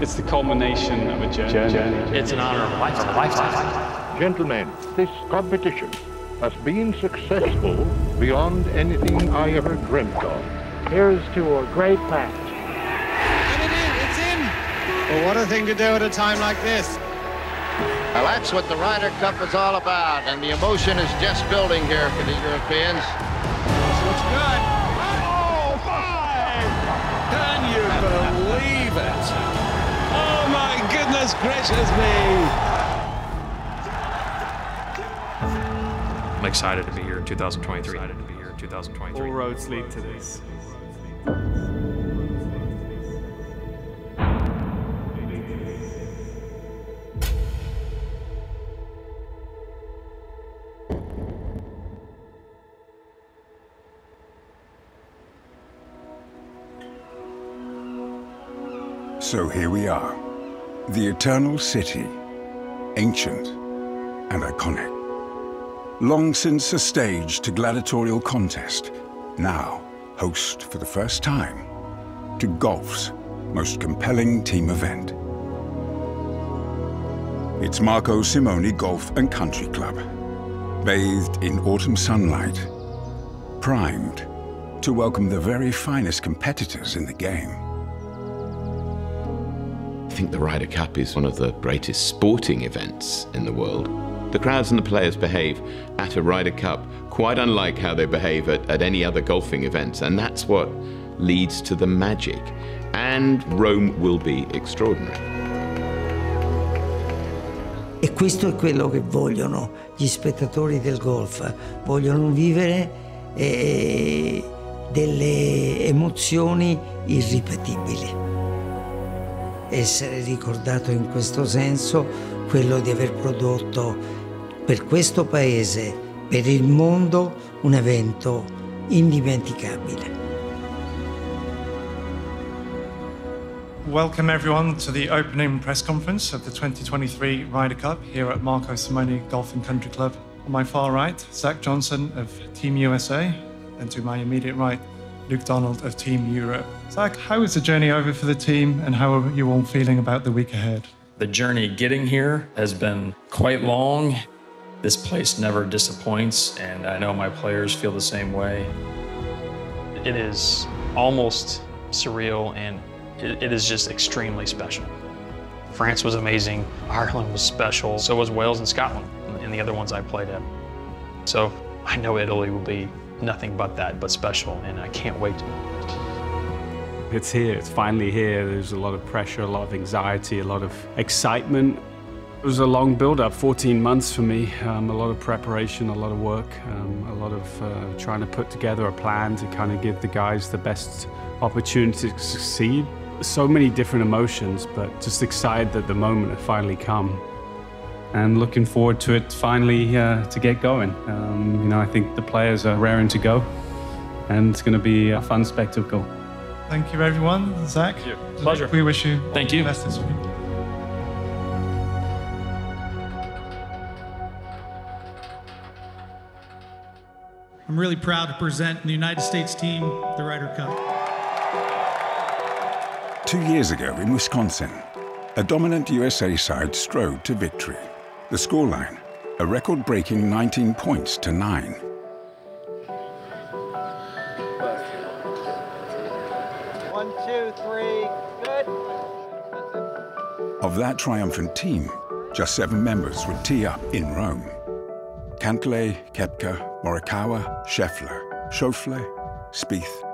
It's the culmination of a journey. journey. It's an honor of a lifetime. Gentlemen, this competition has been successful beyond anything I ever dreamt of. Here's to a great match. And it is, it's in! Well, what a thing to do at a time like this. Well, that's what the Ryder Cup is all about, and the emotion is just building here for the Europeans. This looks good. Oh, five! Can you believe it? My goodness gracious me! I'm excited to be here in 2023. Excited to be here in 2023. All roads lead to this. So here we are, the Eternal City, ancient and iconic. Long since a stage to gladiatorial contest, now host for the first time to golf's most compelling team event. It's Marco Simone Golf and Country Club, bathed in autumn sunlight, primed to welcome the very finest competitors in the game. I think the Ryder Cup is one of the greatest sporting events in the world. The crowds and the players behave at a Ryder Cup quite unlike how they behave at, at any other golfing events, and that's what leads to the magic. And Rome will be extraordinary. E questo è quello che vogliono gli spettatori del golf, vogliono vivere eh, delle emozioni irripetibili. Essere ricordato in questo senso quello di aver prodotto per questo paese, per il mondo, un evento indimenticabile. Welcome everyone to the opening press conference of the 2023 Ryder Cup here at Marco Simone Golf and Country Club. On my far right, Zach Johnson of Team USA, and to my immediate right, Luke Donald of Team Europe. Zach, how is the journey over for the team and how are you all feeling about the week ahead? The journey getting here has been quite long. This place never disappoints, and I know my players feel the same way. It is almost surreal and it, it is just extremely special. France was amazing, Ireland was special, so was Wales and Scotland and the other ones I played in. So I know Italy will be nothing but that, but special, and I can't wait. It's here, it's finally here. There's a lot of pressure, a lot of anxiety, a lot of excitement. It was a long build-up, 14 months for me. Um, a lot of preparation, a lot of work, um, a lot of uh, trying to put together a plan to kind of give the guys the best opportunity to succeed. So many different emotions, but just excited that the moment had finally come. And looking forward to it finally uh, to get going. Um, you know, I think the players are raring to go, and it's going to be a fun spectacle. Thank you, everyone. Zach, you. Pleasure. We wish you Thank you. the best this week. I'm really proud to present the United States team the Ryder Cup. Two years ago in Wisconsin, a dominant USA side strode to victory. The scoreline, a record-breaking 19 points to 9. One, two, three, good. Of that triumphant team, just seven members would tee up in Rome. Cantlay, Koepka, Morikawa, Scheffler, Schauffele, Spieth,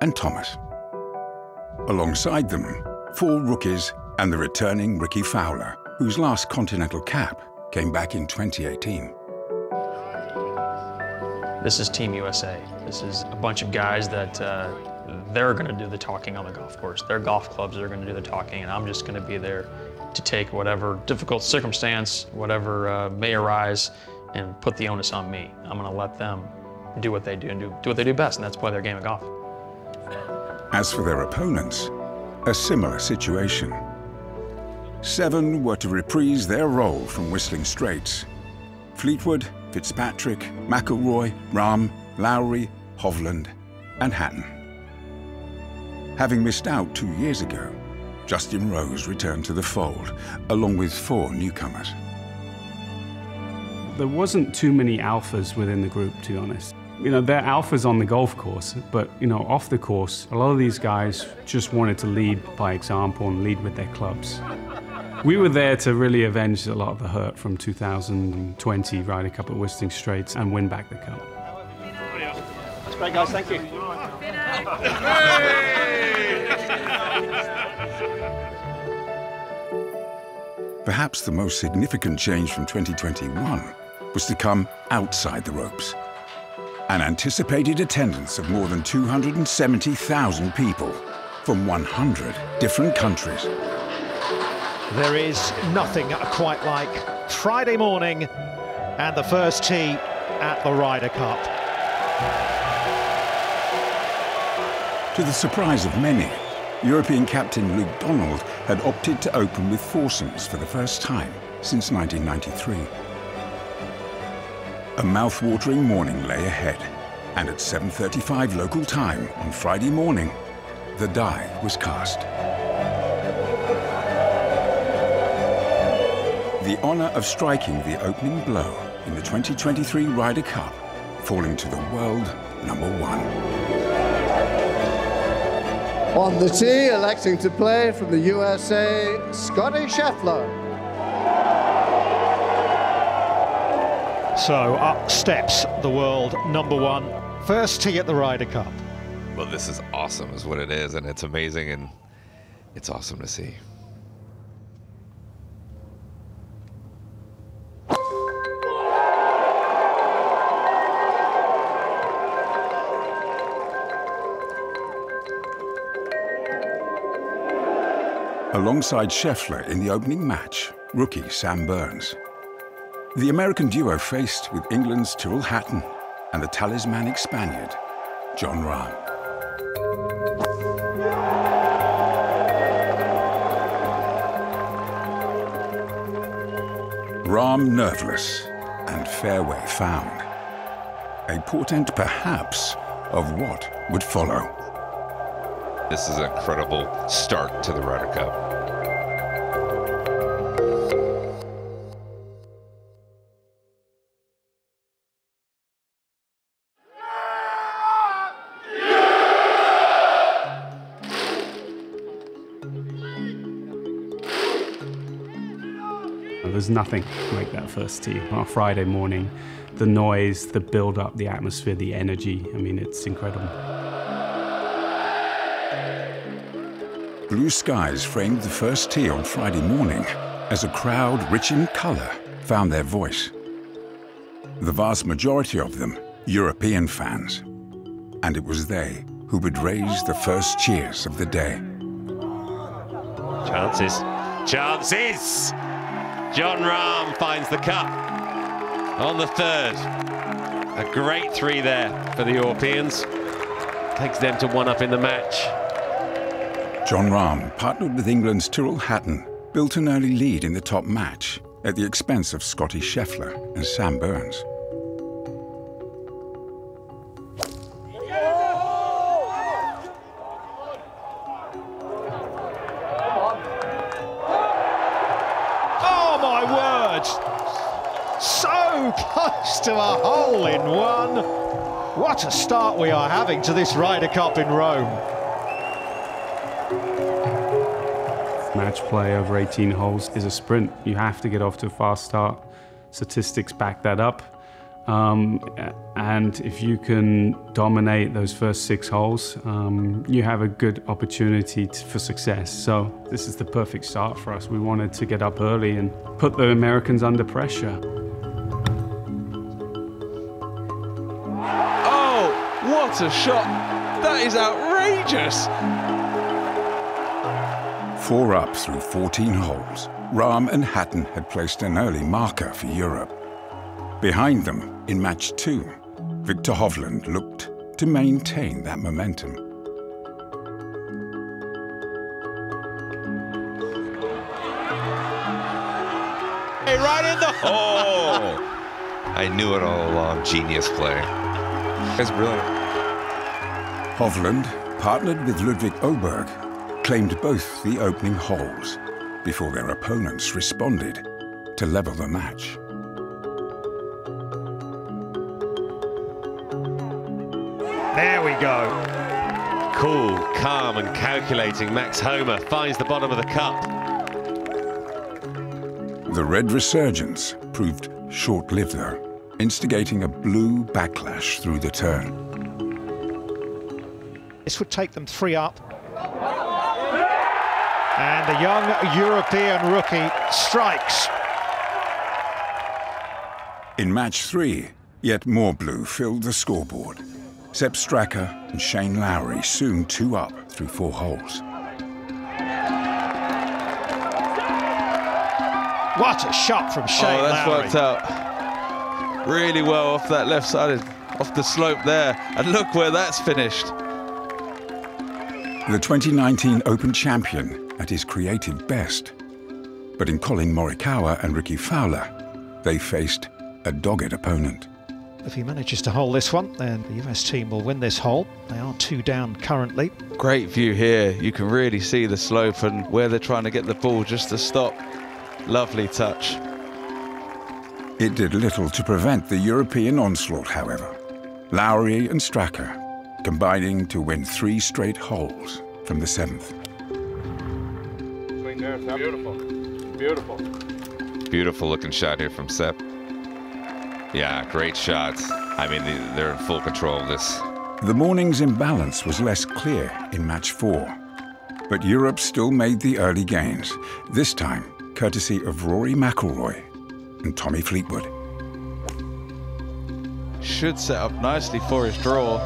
and Thomas. Alongside them, four rookies and the returning Rickie Fowler, whose last Continental cap came back in 2018. This is Team USA. This is a bunch of guys that uh, they're going to do the talking on the golf course. Their golf clubs are going to do the talking, and I'm just going to be there to take whatever difficult circumstance, whatever uh, may arise, and put the onus on me. I'm going to let them do what they do and do, do what they do best, and that's play their game of golf. As for their opponents, a similar situation. Seven were to reprise their role from Whistling Straits. Fleetwood, Fitzpatrick, McIlroy, Rahm, Lowry, Hovland, and Hatton. Having missed out two years ago, Justin Rose returned to the fold, along with four newcomers. There wasn't too many alphas within the group, to be honest. You know, they're alphas on the golf course, but, you know, off the course, a lot of these guys just wanted to lead by example and lead with their clubs. We were there to really avenge a lot of the hurt from 2020 Ryder Cup at Whistling Straits and win back the cup. That's great, guys. Thank you. Perhaps the most significant change from 2021 was to come outside the ropes. An anticipated attendance of more than 270,000 people from 100 different countries. There is nothing quite like Friday morning and the first tee at the Ryder Cup. To the surprise of many, European captain Luke Donald had opted to open with foursomes for the first time since 1993. A mouth-watering morning lay ahead, and at 7.35 local time on Friday morning, the die was cast. The honour of striking the opening blow in the 2023 Ryder Cup falling to the world number one. On the tee, electing to play from the USA, Scottie Scheffler. So up steps the world number one. First tee at the Ryder Cup. Well, this is awesome, is what it is, and it's amazing, and it's awesome to see. Alongside Scheffler in the opening match, rookie Sam Burns. The American duo faced with England's Tyrrell Hatton and the talismanic Spaniard, Jon Rahm. Rahm nerveless and fairway found. A portent perhaps of what would follow. This is an incredible start to the Ryder Cup. There's nothing like that first tee on a Friday morning. The noise, the build up, the atmosphere, the energy. I mean, it's incredible. Blue skies framed the first tee on Friday morning as a crowd rich in colour found their voice. The vast majority of them European fans. And it was they who would raise the first cheers of the day. Chances. Chances! Jon Rahm finds the cup on the third. A great three there for the Europeans. Takes them to one up in the match. Jon Rahm, partnered with England's Tyrrell Hatton, built an early lead in the top match at the expense of Scottie Scheffler and Sam Burns. Oh! So close to a hole in one. What a start we are having to this Ryder Cup in Rome. Match play over 18 holes is a sprint. You have to get off to a fast start. Statistics back that up. Um, and if you can dominate those first six holes, um, you have a good opportunity to, for success. So this is the perfect start for us. We wanted to get up early and put the Americans under pressure. Oh, what a shot! That is outrageous! Four up through 14 holes, Rahm and Hatton had placed an early marker for Europe. Behind them, in match two, Viktor Hovland looked to maintain that momentum. Hey, right in the Oh! I knew it all along. Genius play. That's brilliant. Hovland, partnered with Ludvig Åberg, claimed both the opening holes before their opponents responded to level the match. There we go. Cool, calm and calculating Max Homa finds the bottom of the cup. The red resurgence proved short-lived though, instigating a blue backlash through the turn. This would take them three up. And the young European rookie strikes. In match three, yet more blue filled the scoreboard. Sepp Straka and Shane Lowry soon two up through four holes. What a shot from oh, Shane Oh, that's Lowry. worked out really well off that left side, off the slope there. And look where that's finished. The 2019 Open champion at his creative best. But in Collin Morikawa and Rickie Fowler, they faced a dogged opponent. If he manages to hold this one, then the US team will win this hole. They are two down currently. Great view here. You can really see the slope and where they're trying to get the ball just to stop. Lovely touch. It did little to prevent the European onslaught, however. Lowry and Straka combining to win three straight holes from the seventh. Swing there, Sepp. Beautiful. Beautiful. Beautiful looking shot here from Sepp. Yeah, great shots. I mean, they- they're in full control of this. The morning's imbalance was less clear in match four, but Europe still made the early gains, this time courtesy of Rory McIlroy and Tommy Fleetwood. Should set up nicely for his draw.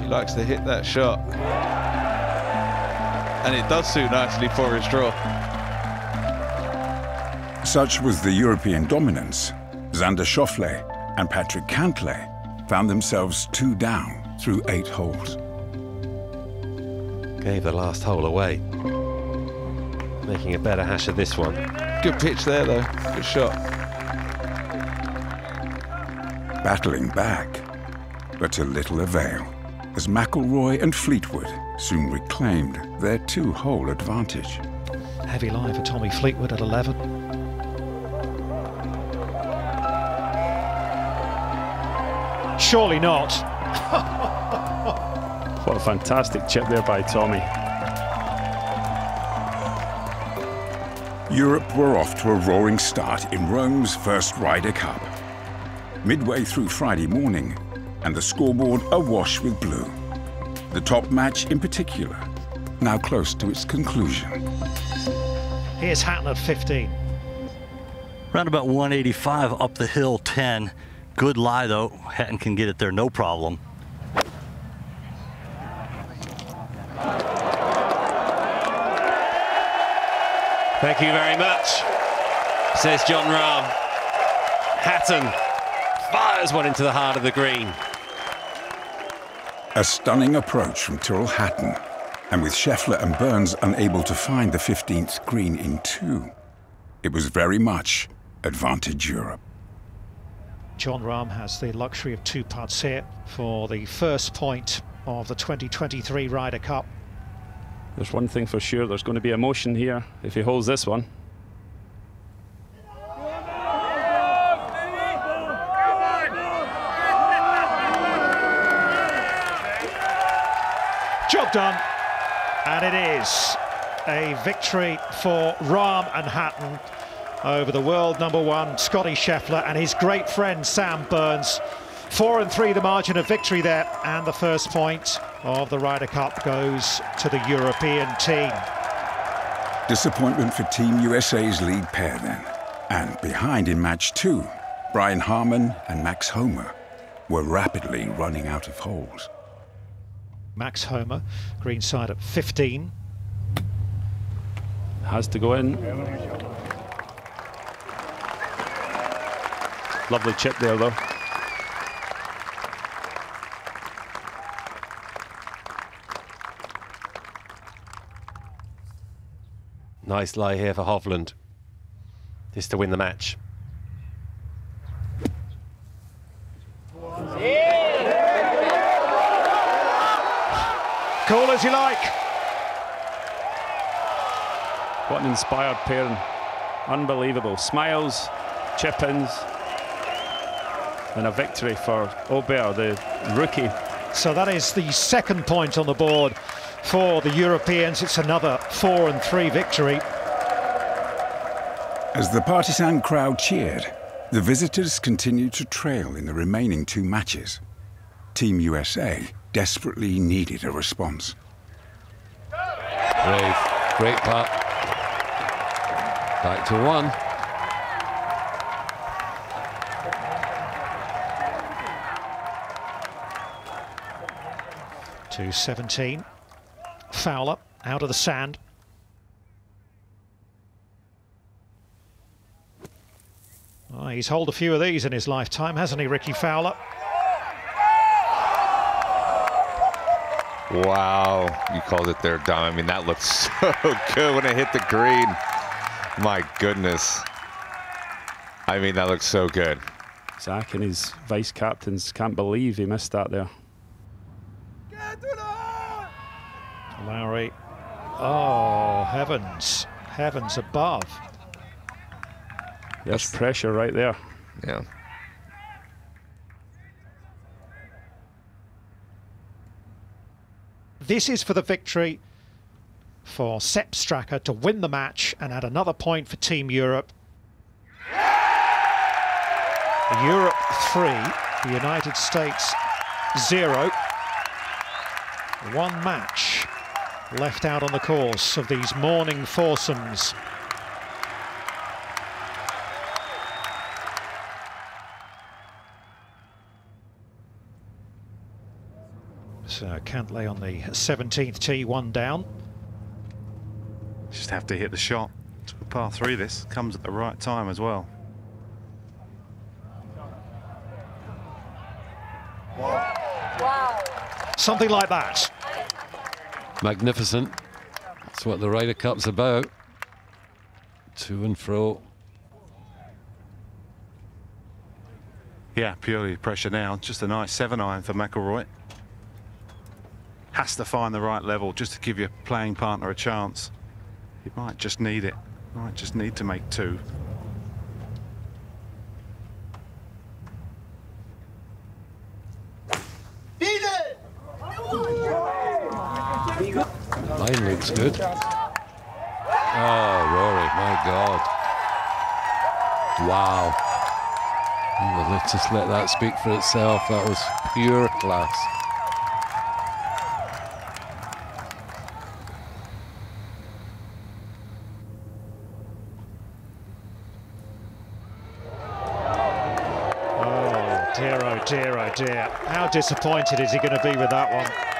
He likes to hit that shot. And it does suit nicely for his draw. Such was the European dominance, Xander Schauffele and Patrick Cantlay found themselves two down through eight holes. Gave the last hole away. Making a better hash of this one. Good pitch there, though. Good shot. Battling back, but to little avail, as McIlroy and Fleetwood soon reclaimed their two-hole advantage. Heavy line for Tommy Fleetwood at 11. Surely not. What a fantastic chip there by Tommy. Europe were off to a roaring start in Rome's first Ryder Cup. Midway through Friday morning, and the scoreboard awash with blue. The top match in particular, now close to its conclusion. Here's Hatton at 15. Around about 185 up the hill, 10. Good lie, though. Hatton can get it there, no problem. Thank you very much, says Jon Rahm. Hatton fires one into the heart of the green. A stunning approach from Tyrrell Hatton, and with Scheffler and Burns unable to find the 15th green in two, it was very much advantage Europe. Jon Rahm has the luxury of two putts here for the first point of the 2023 Ryder Cup. There's one thing for sure, there's going to be emotion here if he holds this one. Job done. And it is a victory for Rahm and Hatton over the world number one, Scottie Scheffler, and his great friend Sam Burns. Four and three, the margin of victory there, and the first point of the Ryder Cup goes to the European team. Disappointment for Team USA's lead pair then. And behind in match two, Brian Harman and Max Homa were rapidly running out of holes. Max Homa, green side at 15. Has to go in. Lovely chip there, though. Nice lie here for Hovland. This to win the match. Cool as you like. What an inspired pairing. Unbelievable. Smiles, chip-ins, and a victory for Åberg, the rookie. So that is the second point on the board for the Europeans. It's another four and three victory. As the partisan crowd cheered, the visitors continued to trail in the remaining two matches. Team USA desperately needed a response. Brave, great putt. Back to one. To 17. Fowler out of the sand. Oh, he's holed a few of these in his lifetime, hasn't he, Rickie Fowler? Wow, you called it there, Dom. I mean, that looked so good when it hit the green. My goodness. I mean, that looks so good. Zach and his vice captains can't believe he missed that there. Lowry. Oh, heavens. Heavens above. There's pressure right there. Yeah. This is for the victory for Sepp Straka to win the match and add another point for Team Europe. Europe 3, the United States 0. One match left out on the course of these morning foursomes. So Cantlay on the 17th tee, one down. Just have to hit the shot. To a par three, this comes at the right time as well. Something like that. Magnificent. That's what the Ryder Cup's about. To and fro. Yeah, purely pressure now. Just a nice seven iron for McIlroy. Has to find the right level just to give your playing partner a chance. He might just need it. Might just need to make two. Line looks good. Oh, Rory, my God. Wow. Let's just let that speak for itself. That was pure class. Oh dear, oh dear, oh dear. How disappointed is he going to be with that one?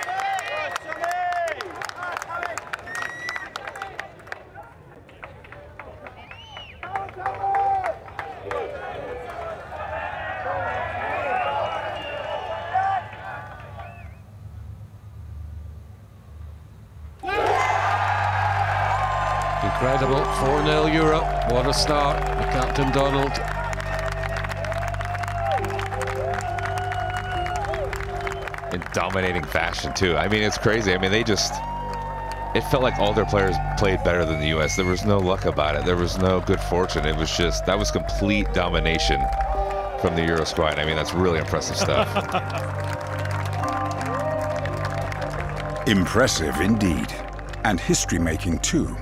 Dominating too. I mean, it's crazy. I mean, they just... It felt like all their players played better than the U.S. There was no luck about it. There was no good fortune. It was just... That was complete domination from the Euro squad. I mean, that's really impressive stuff. Impressive indeed. And history-making too.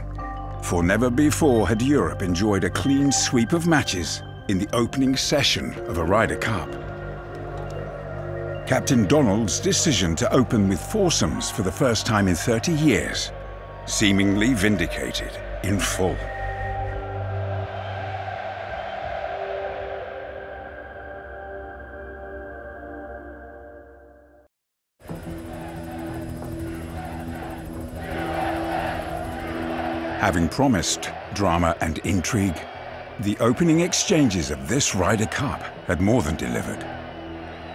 For never before had Europe enjoyed a clean sweep of matches in the opening session of a Ryder Cup. Captain Donald's decision to open with foursomes for the first time in 30 years seemingly vindicated in full. Having promised drama and intrigue, the opening exchanges of this Ryder Cup had more than delivered.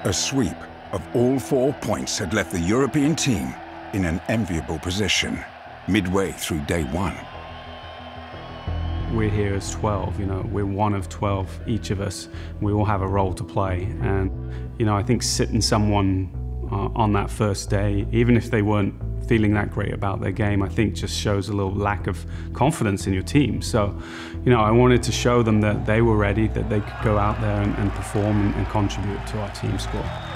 A sweep of all four points had left the European team in an enviable position midway through day one. We're here as 12, you know, we're one of 12, each of us. We all have a role to play. And, you know, I think sitting someone uh, on that first day, even if they weren't feeling that great about their game, I think just shows a little lack of confidence in your team. So, you know, I wanted to show them that they were ready, that they could go out there and, and perform and, and contribute to our team score.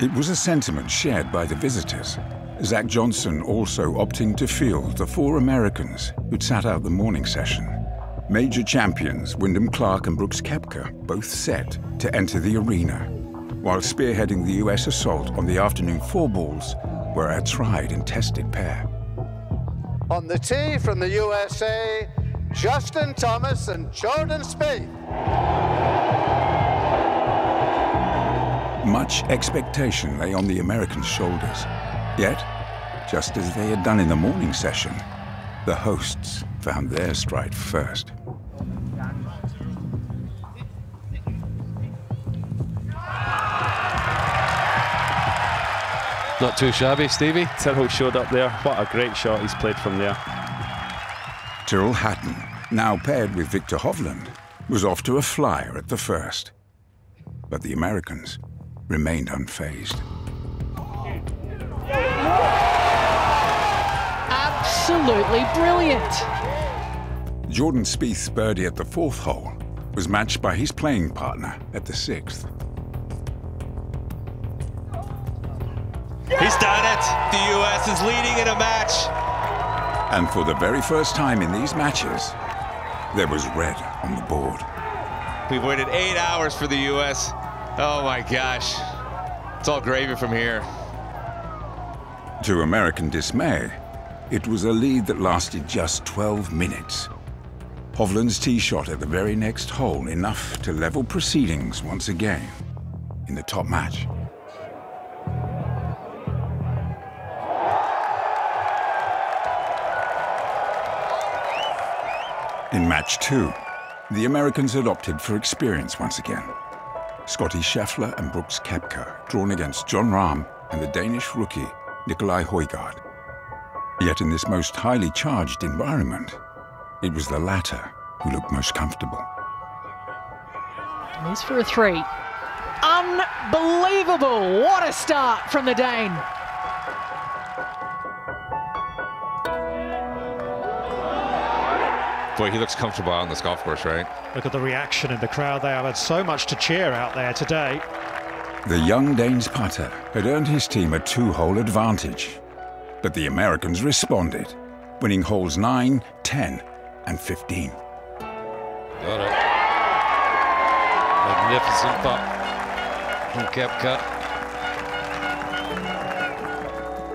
It was a sentiment shared by the visitors. Zach Johnson also opting to field the four Americans who'd sat out the morning session. Major champions Wyndham Clark and Brooks Koepka both set to enter the arena, while spearheading the US assault on the afternoon four balls were a tried and tested pair. On the tee from the USA, Justin Thomas and Jordan Spieth. Much expectation lay on the Americans' shoulders. Yet, just as they had done in the morning session, the hosts found their stride first. Not too shabby, Stevie. Tyrrell showed up there. What a great shot he's played from there. Tyrrell Hatton, now paired with Viktor Hovland, was off to a flyer at the first. But the Americans remained unfazed. Absolutely brilliant. Jordan Spieth's birdie at the fourth hole was matched by his playing partner at the sixth. He's done it. The U.S. is leading in a match. And for the very first time in these matches, there was red on the board. We've waited eight hours for the U.S. Oh my gosh. It's all gravy from here. To American dismay, it was a lead that lasted just 12 minutes. Hovland's tee shot at the very next hole enough to level proceedings once again in the top match. In match two, the Americans had opted for experience once again. Scottie Scheffler and Brooks Koepka drawn against Jon Rahm and the Danish rookie Nicolai Højgaard. Yet in this most highly charged environment, it was the latter who looked most comfortable. He's for a three. Unbelievable! What a start from the Dane. Boy, he looks comfortable on this golf course, right? Look at the reaction in the crowd. They have had so much to cheer out there today. The young Danes putter had earned his team a two-hole advantage. But the Americans responded, winning holes 9, 10, and 15. Got it. Magnificent putt from Koepka.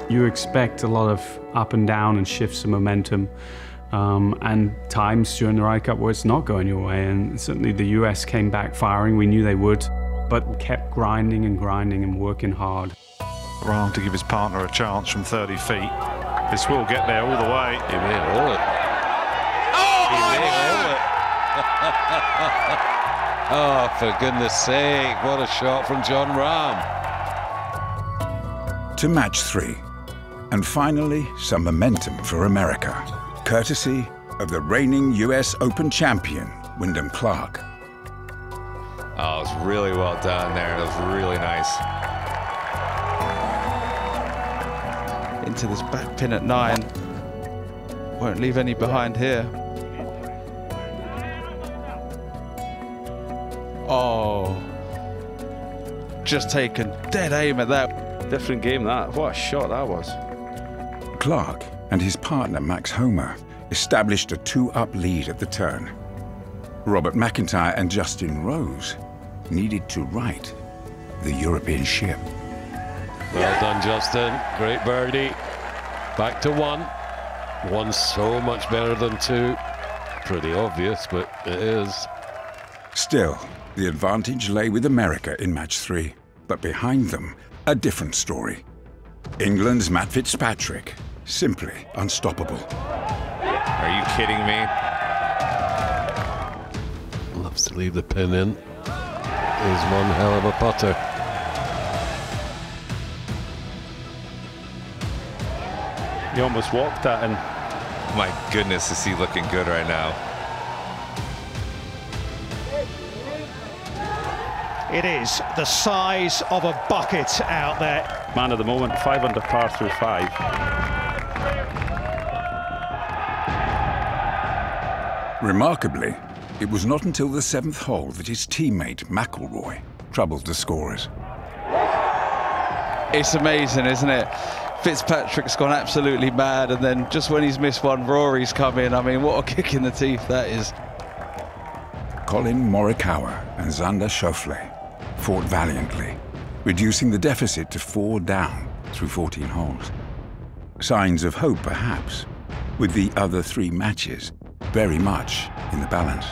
You expect a lot of up and down and shifts of momentum. Um, and times during the Ryder Cup where it's not going your way. And certainly the US came back firing. We knew they would, but kept grinding and grinding and working hard. Rahm to give his partner a chance from 30 feet. This will get there all the way. He may roll it. Oh, he may roll it. oh, for goodness sake, what a shot from Jon Rahm. To match three. And finally, some momentum for America courtesy of the reigning US Open champion, Wyndham Clark. Oh, it was really well done there. It was really nice. Into this back pin at nine. Won't leave any behind here. Oh. Just taken dead aim at that. Different game that. What a shot that was. Clark and his partner Max Homa established a two-up lead at the turn. Robert McIntyre and Justin Rose needed to right the European ship. Well done, Justin. Great birdie. Back to one. One so much better than two. Pretty obvious, but it is. Still, the advantage lay with America in match three. But behind them, a different story. England's Matt Fitzpatrick, simply unstoppable. Are you kidding me? Loves to leave the pin in. Is one hell of a putter. He almost walked that in. My goodness, is he looking good right now? It is the size of a bucket out there. Man of the moment, five under par through five. Remarkably, it was not until the seventh hole that his teammate McIlroy troubled the scorers. It's amazing, isn't it? Fitzpatrick's gone absolutely mad, and then just when he's missed one, Rory's come in. I mean, what a kick in the teeth that is. Collin Morikawa and Xander Schauffele fought valiantly, reducing the deficit to four down through 14 holes. Signs of hope, perhaps, with the other three matches very much in the balance.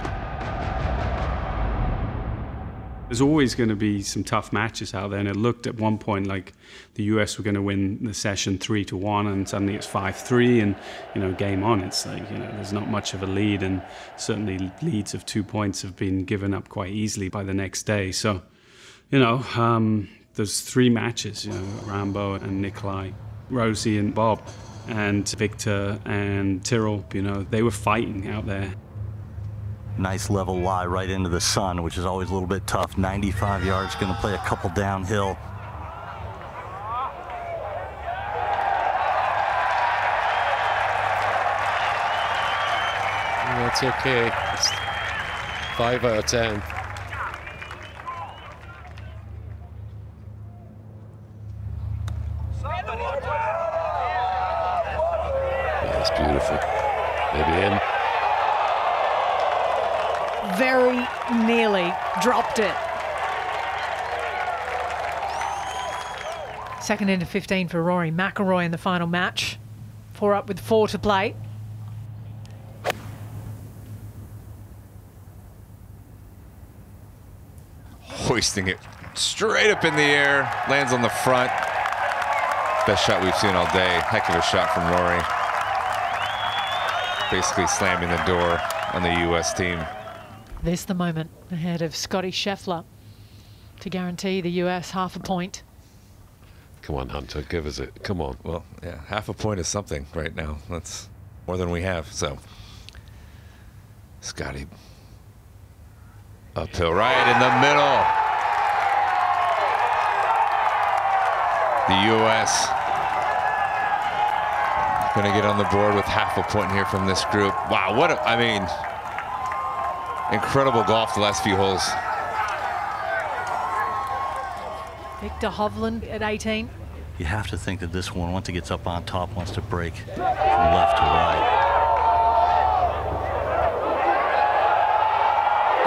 There's always going to be some tough matches out there, and it looked at one point like the US were going to win the session three to one, and suddenly it's five three, and you know, game on. It's like you know, there's not much of a lead, and certainly leads of two points have been given up quite easily by the next day. So, you know, um, there's three matches. You know, Rambo and Nicolai, Rosie and Bob, and Viktor and Tyrrell. You know, they were fighting out there. Nice level lie right into the sun, which is always a little bit tough. 95 yards, going to play a couple downhill. That's okay. It's five out of ten. That's beautiful. Maybe in. Very nearly it. Second into 15 for Rory McIlroy in the final match. Four up with four to play. Hoisting it straight up in the air, lands on the front. Best shot we've seen all day. Heck of a shot from Rory. Basically slamming the door on the U.S. team. This the moment ahead of Scottie Scheffler to guarantee the US half a point. Come on, Hunter, give us it. Come on. Well, yeah, half a point is something right now. That's more than we have. So, Scottie, uphill right in the middle. The U.S. going to get on the board with half a point here from this group. Wow, what a, I mean, incredible golf the last few holes. Viktor Hovland at 18. You have to think that this one, once it gets up on top, wants to break from left to right.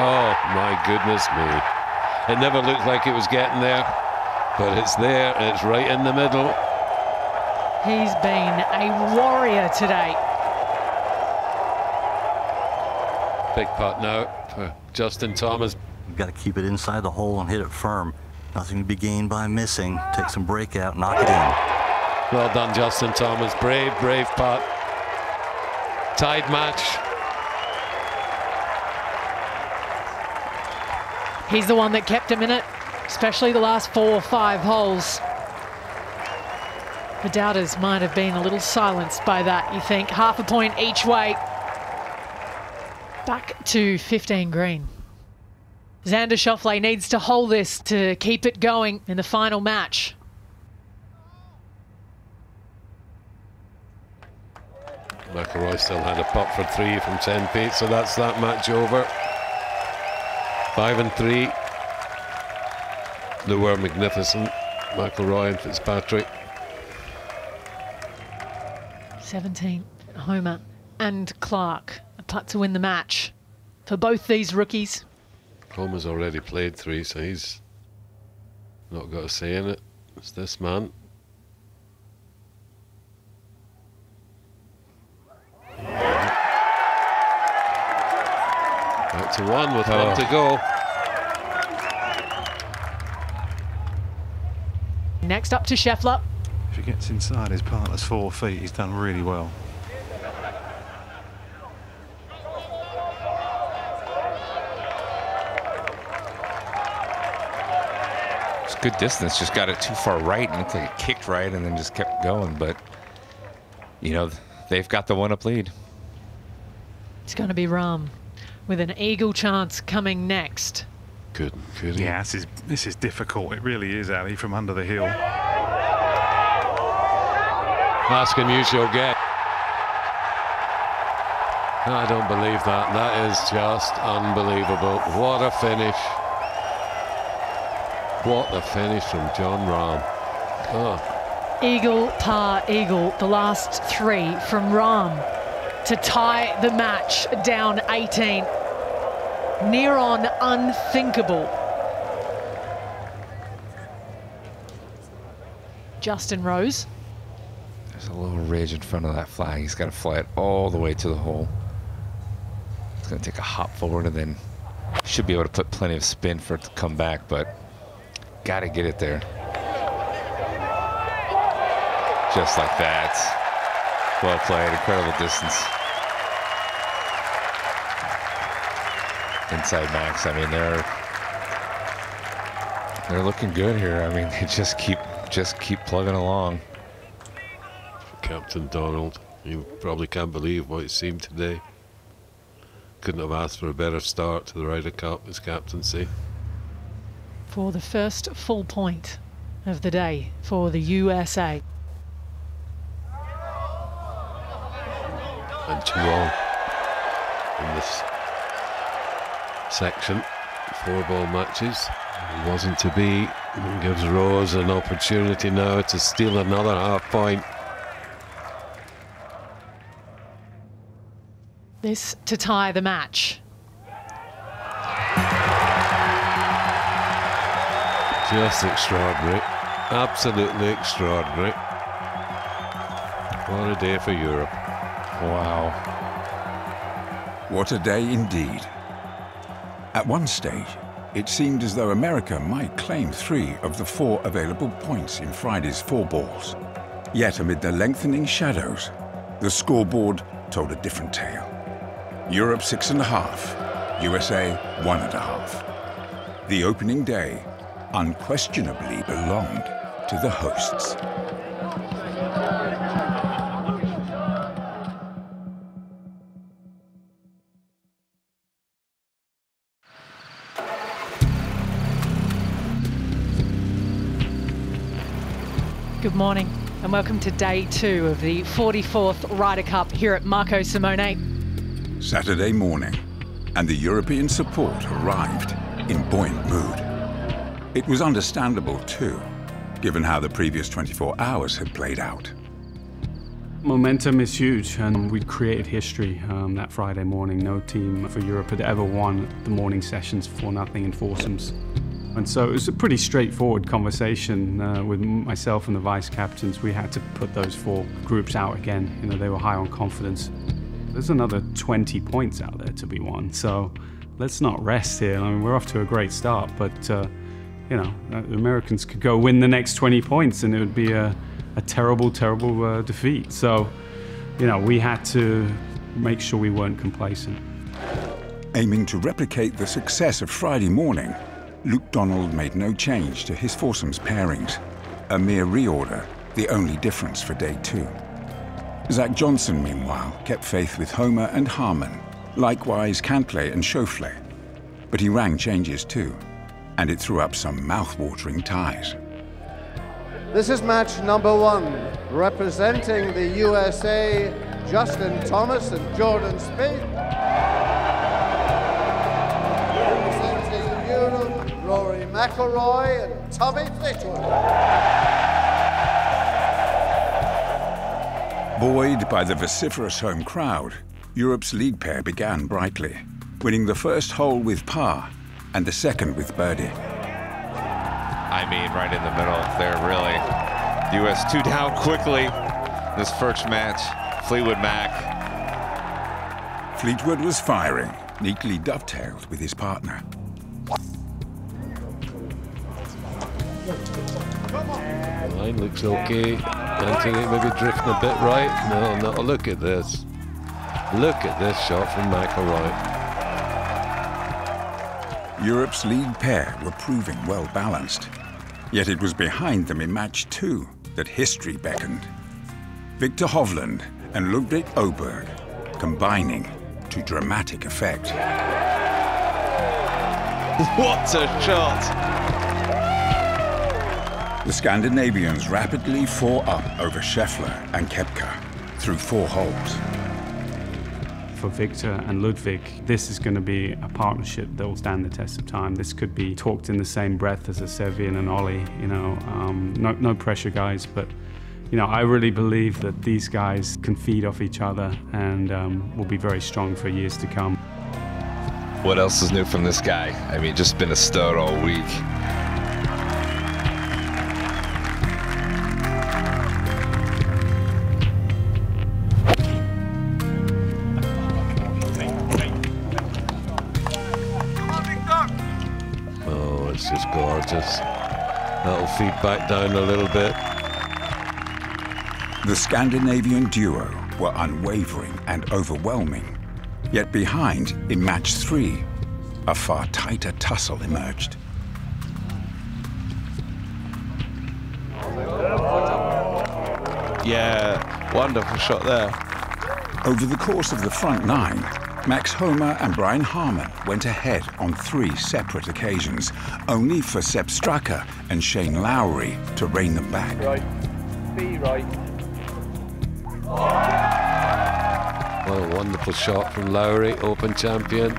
Oh, my goodness me. It never looked like it was getting there, but it's there. It's right in the middle. He's been a warrior today. Big putt now for uh, Justin Thomas. You've got to keep it inside the hole and hit it firm. Nothing to be gained by missing. Take some breakout, knock it in. Well done, Justin Thomas. Brave, brave putt. Tied match. He's the one that kept him in it, especially the last four or five holes. The doubters might have been a little silenced by that, you think. Half a point each way. Back to 15 green. Xander Schauffele needs to hold this to keep it going in the final match. McIlroy still had a putt for three from 10 feet, so that's that match over. Five and three. They were magnificent, McIlroy and Fitzpatrick. 17, Homa and Clark. A putt to win the match for both these rookies. Homa's already played three, so he's not got a say in it. It's this man. Back to one with one oh. to go. Next up to Scheffler. If he gets inside his partner's four feet, he's done really well. Good distance, just got it too far right and looked like it kicked right and then just kept going. But, you know, they've got the one up lead. It's going to be Rahm with an eagle chance coming next. Good, good. Yeah, this is this is difficult. It really is, Ali, from under the hill. Ask him, you shall get. I don't believe that. That is just unbelievable. What a finish. What a finish from Jon Rahm. Oh. Eagle, par, eagle, the last three from Rahm to tie the match down 18. Near on unthinkable. Justin Rose. There's a little ridge in front of that flag. He's got to fly it all the way to the hole. It's going to take a hop forward and then should be able to put plenty of spin for it to come back, but got to get it there. Just like that. Well played, incredible distance. Inside max, I mean, they're they're looking good here. I mean, they just keep just keep plugging along. Captain Donald, you probably can't believe what it seemed today. Couldn't have asked for a better start to the Ryder Cup as captaincy. For the first full point of the day for the USA. And two on in this section. Four ball matches. It wasn't to be. It gives Rose an opportunity now to steal another half point. This to tie the match. Just extraordinary. Absolutely extraordinary. What a day for Europe. Wow. What a day indeed. At one stage, it seemed as though America might claim three of the four available points in Friday's four balls. Yet amid the lengthening shadows, the scoreboard told a different tale. Europe six and a half, USA one and a half. The opening day unquestionably belonged to the hosts. Good morning and welcome to day two of the 44th Ryder Cup here at Marco Simone. Saturday morning, and the European support arrived in buoyant mood. It was understandable too, given how the previous 24 hours had played out. Momentum is huge, and we created history um, that Friday morning. No team for Europe had ever won the morning sessions for nothing in foursomes. And so it was a pretty straightforward conversation uh, with myself and the vice captains. We had to put those four groups out again. You know, they were high on confidence. There's another 20 points out there to be won, so let's not rest here. I mean, we're off to a great start, but uh, you know, the Americans could go win the next 20 points, and it would be a, a terrible, terrible uh, defeat. So, you know, we had to make sure we weren't complacent. Aiming to replicate the success of Friday morning, Luke Donald made no change to his foursomes pairings, a mere reorder, the only difference for day two. Zach Johnson, meanwhile, kept faith with Homa and Harman, likewise Cantlay and Schauffele. But he rang changes too, and it threw up some mouth-watering ties. This is match number one, representing the USA, Justin Thomas and Jordan Spieth. Representing Europe, Rory McIlroy and Tommy Fleetwood. Buoyed by the vociferous home crowd, Europe's lead pair began brightly, winning the first hole with par and the second with birdie. I mean, right in the middle there, really. U.S. two down quickly. This first match, Fleetwood Mac. Fleetwood was firing, neatly dovetailed with his partner. Line looks okay. Anthony maybe drifting a bit right. No, no, look at this. Look at this shot from McIlroy. Europe's lead pair were proving well balanced. Yet it was behind them in match two that history beckoned. Viktor Hovland and Ludvig Åberg combining to dramatic effect. What a shot! The Scandinavians rapidly four up over Scheffler and Koepka through four holes. For Viktor and Ludvig, this is going to be a partnership that will stand the test of time. This could be talked in the same breath as a Sevian and Ollie. You know, um, no, no pressure, guys, but you know, I really believe that these guys can feed off each other and um, will be very strong for years to come. What else is new from this guy? I mean, just been a stud all week. Back down a little bit. The Scandinavian duo were unwavering and overwhelming. Yet behind, in match three, a far tighter tussle emerged. Yeah, wonderful shot there. Over the course of the front nine, Max Homa and Brian Harman went ahead on three separate occasions, only for Sepp Straka and Shane Lowry to rein them back. Right. Be right. What a wonderful shot from Lowry, Open champion.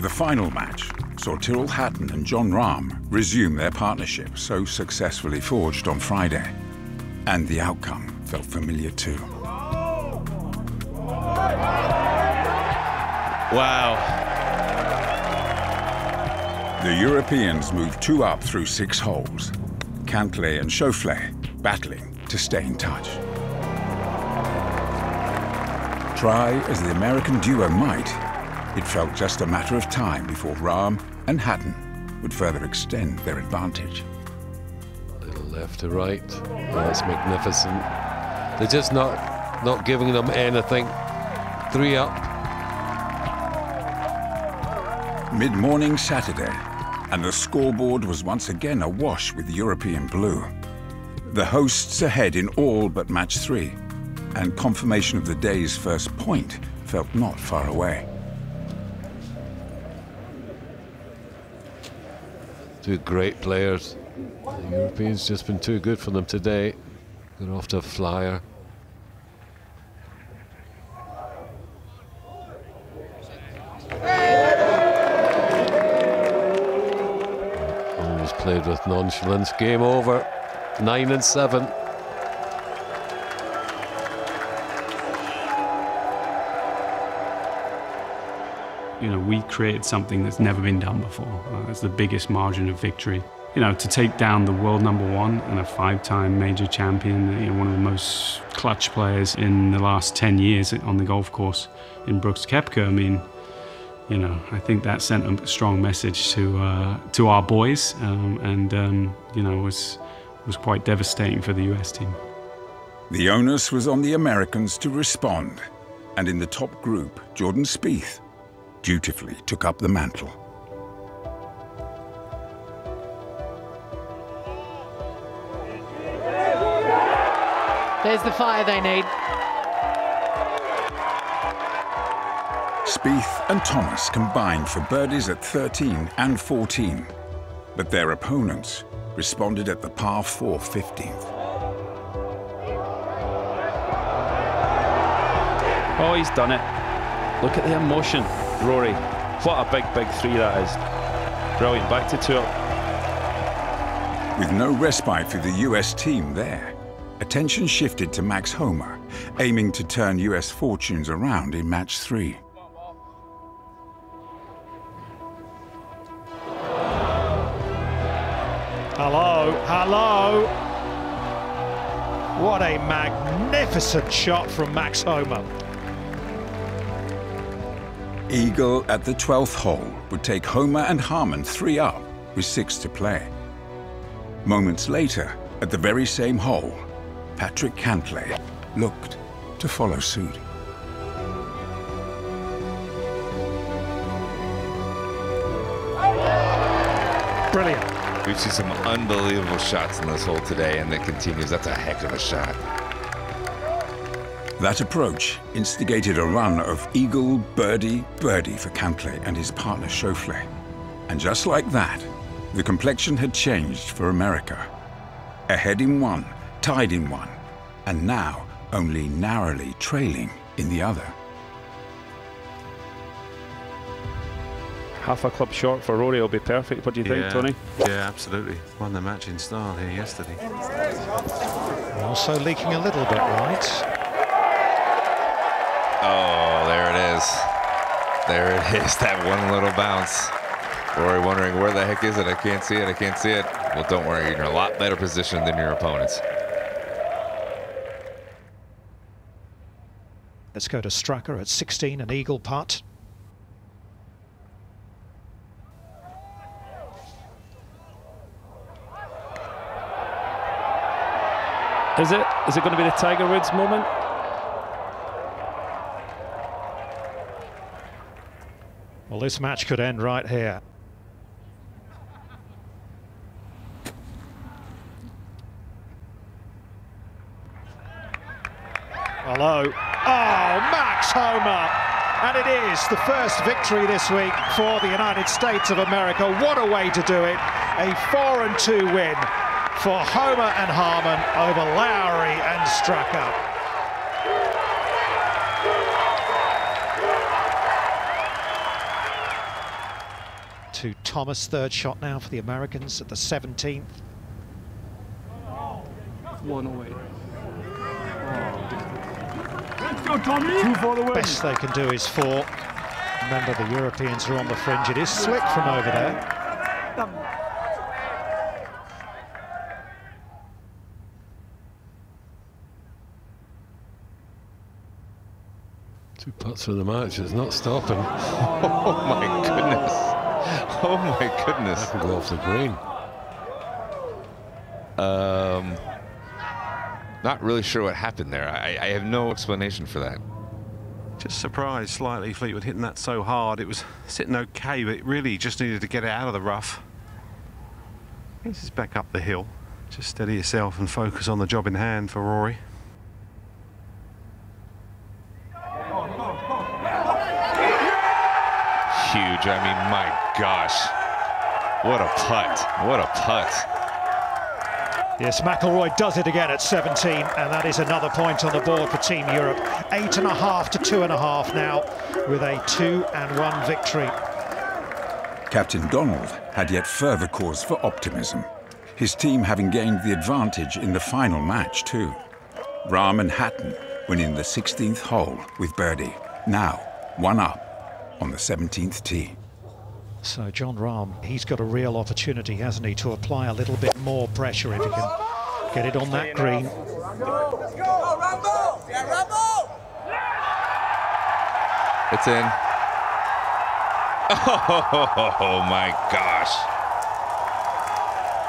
The final match saw Tyrrell Hatton and Jon Rahm resume their partnership so successfully forged on Friday. And the outcome felt familiar too. Wow. The Europeans moved two up through six holes. Cantlay and Schauffele battling to stay in touch. Try as the American duo might, it felt just a matter of time before Rahm and Hatton would further extend their advantage. Little left to right. Oh, that's magnificent. They're just not not giving them anything. Three up. Mid-morning Saturday, and the scoreboard was once again awash with European blue. The hosts ahead in all but match three, and confirmation of the day's first point felt not far away. Two great players. The Europeans just been too good for them today. Got off to a flyer. Played with nonchalance. Game over. Nine and seven. You know, we created something that's never been done before. Uh, it's the biggest margin of victory. You know, to take down the world number one and a five-time major champion, you know, one of the most clutch players in the last 10 years on the golf course in Brooks Koepka, I mean, you know, I think that sent a strong message to uh, to our boys, um, and um, you know, was was quite devastating for the U.S. team. The onus was on the Americans to respond, and in the top group, Jordan Spieth dutifully took up the mantle. There's the fire they need. Spieth and Thomas combined for birdies at 13 and 14, but their opponents responded at the par 4 15th. Oh, he's done it. Look at the emotion, Rory. What a big, big three that is. Brilliant. Back to two. With no respite for the US team there, attention shifted to Max Homa, aiming to turn US fortunes around in match three. Hello. What a magnificent shot from Max Homa. Eagle at the 12th hole would take Homa and Harman three up with six to play. Moments later, at the very same hole, Patrick Cantlay looked to follow suit. Brilliant. We've seen some unbelievable shots in this hole today, and it continues. That's a heck of a shot. That approach instigated a run of eagle, birdie, birdie for Cantlay and his partner Schauffele. And just like that, the complexion had changed for America. Ahead in one, tied in one, and now only narrowly trailing in the other. Half a club short for Rory will be perfect. What do you think, Tony? Yeah, absolutely. Won the match in style here yesterday. Also leaking a little bit, right? Oh, there it is. There it is, that one little bounce. Rory wondering where the heck is it? I can't see it, I can't see it. Well, don't worry, you're in a lot better position than your opponents. Let's go to Straka at 16, an eagle putt. Is it? Is it going to be the Tiger Woods moment? Well, this match could end right here. Hello. Oh, Max Homa. And it is the first victory this week for the United States of America. What a way to do it. A 4 and 2 win for Homa and Harman over Lowry and Straka. To Thomas, third shot now for the Americans at the 17th. One away. Let's go, Tommy! Two for the win. Best they can do is four. Remember, the Europeans are on the fringe. It is slick from over there. Two putts for the match. It's not stopping. Oh my goodness. Oh my goodness. That can go off the green. Um, not really sure what happened there. I, I have no explanation for that. Just surprised slightly Fleetwood hitting that so hard. It was sitting okay, but it really just needed to get it out of the rough. This is back up the hill. Just steady yourself and focus on the job in hand for Rory. Huge. I mean, my gosh. What a putt. What a putt. Yes, McIlroy does it again at 17, and that is another point on the board for Team Europe. Eight and a half to two and a half now, with a two and one victory. Captain Donald had yet further cause for optimism, his team having gained the advantage in the final match too. Rahm and Hatton winning the 16th hole with birdie, now one up on the 17th tee. So Jon Rahm, he's got a real opportunity, hasn't he, to apply a little bit more pressure if he can get it on that green. It's in. Oh my gosh.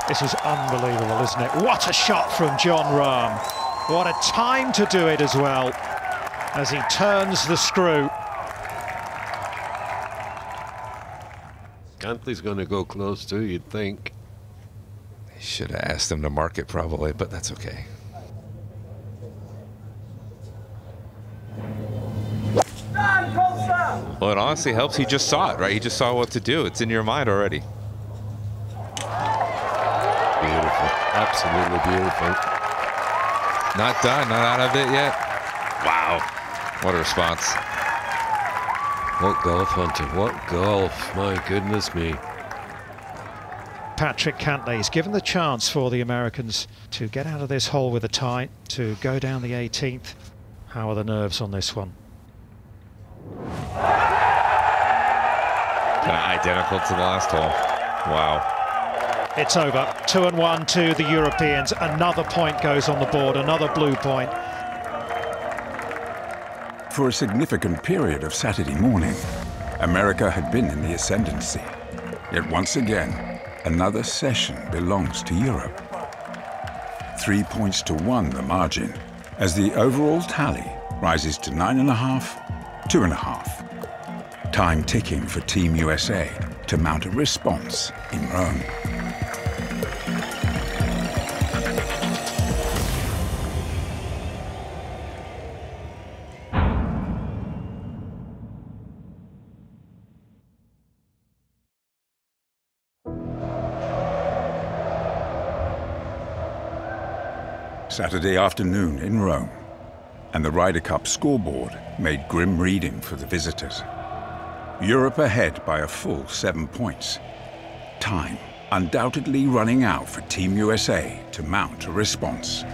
This is unbelievable, isn't it? What a shot from Jon Rahm. What a time to do it as well, as he turns the screw. Cantlay's going to go close too, you'd think. I Should have asked him to mark it probably, but that's okay. Well, it honestly helps. He just saw it, right? He just saw what to do. It's in your mind already. Beautiful. Absolutely beautiful. Not done. Not out of it yet. Wow. What a response. What golf, Hunter? What golf? My goodness me. Patrick Cantlay is given the chance for the Americans to get out of this hole with a tie, to go down the 18th. How are the nerves on this one? Kind of identical to the last hole. Wow. It's over. Two and one to the Europeans. Another point goes on the board, another blue point. For a significant period of Saturday morning, America had been in the ascendancy. Yet once again, another session belongs to Europe. Three points to one the margin, as the overall tally rises to nine and a half, two and a half. Time ticking for Team USA to mount a response in Rome. Saturday afternoon in Rome, and the Ryder Cup scoreboard made grim reading for the visitors. Europe ahead by a full seven points. Time undoubtedly running out for Team USA to mount a response.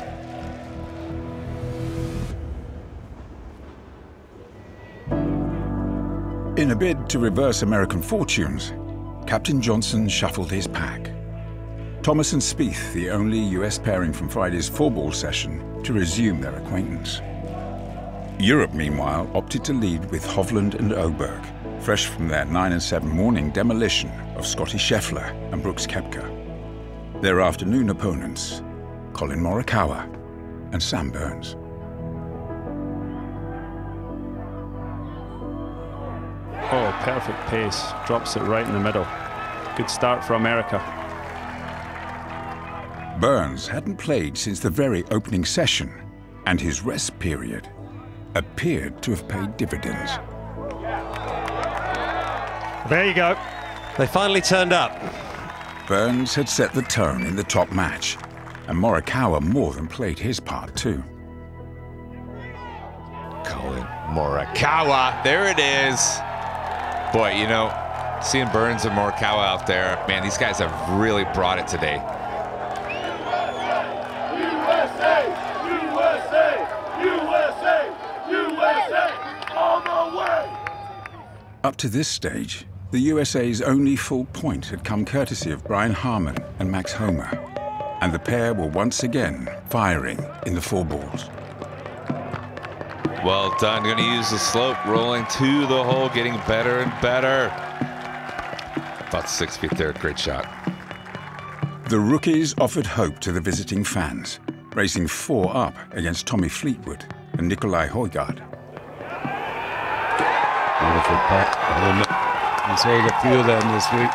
In a bid to reverse American fortunes, Captain Johnson shuffled his pack. Thomas and Spieth, the only US pairing from Friday's four-ball session, to resume their acquaintance. Europe, meanwhile, opted to lead with Hovland and Åberg, fresh from their 9 and 7 morning demolition of Scottie Scheffler and Brooks Koepka. Their afternoon opponents, Collin Morikawa and Sam Burns. Oh, perfect pace. Drops it right in the middle. Good start for America. Burns hadn't played since the very opening session, and his rest period appeared to have paid dividends. There you go. They finally turned up. Burns had set the tone in the top match, and Morikawa more than played his part too. Collin Morikawa, there it is. Boy, you know, seeing Burns and Morikawa out there, man, these guys have really brought it today. Up to this stage, the USA's only full point had come courtesy of Brian Harman and Max Homa, and the pair were once again firing in the four balls. Well done. Going to use the slope, rolling to the hole, getting better and better. About six feet there. Great shot. The rookies offered hope to the visiting fans, racing four up against Tommy Fleetwood and Nicolai Højgaard. Beautiful putt. He's a few of them this week.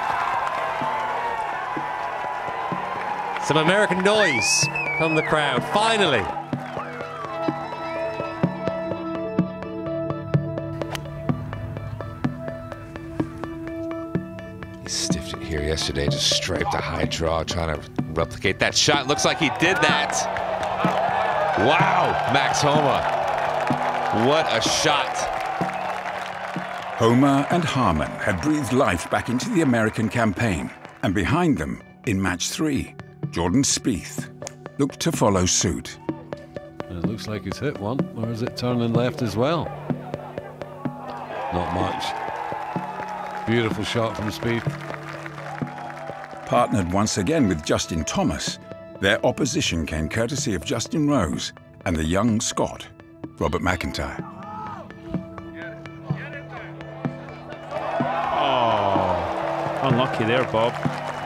Some American noise from the crowd, finally. He stiffed it here yesterday, just striped a high draw, trying to replicate that shot. Looks like he did that. Wow, Max Homa. What a shot. Homa and Harman had breathed life back into the American campaign, and behind them, in match three, Jordan Spieth looked to follow suit. It looks like he's hit one, or is it turning left as well? Not much. Beautiful shot from Spieth. Partnered once again with Justin Thomas, their opposition came courtesy of Justin Rose and the young Scot, Robert McIntyre. Unlucky there, Bob.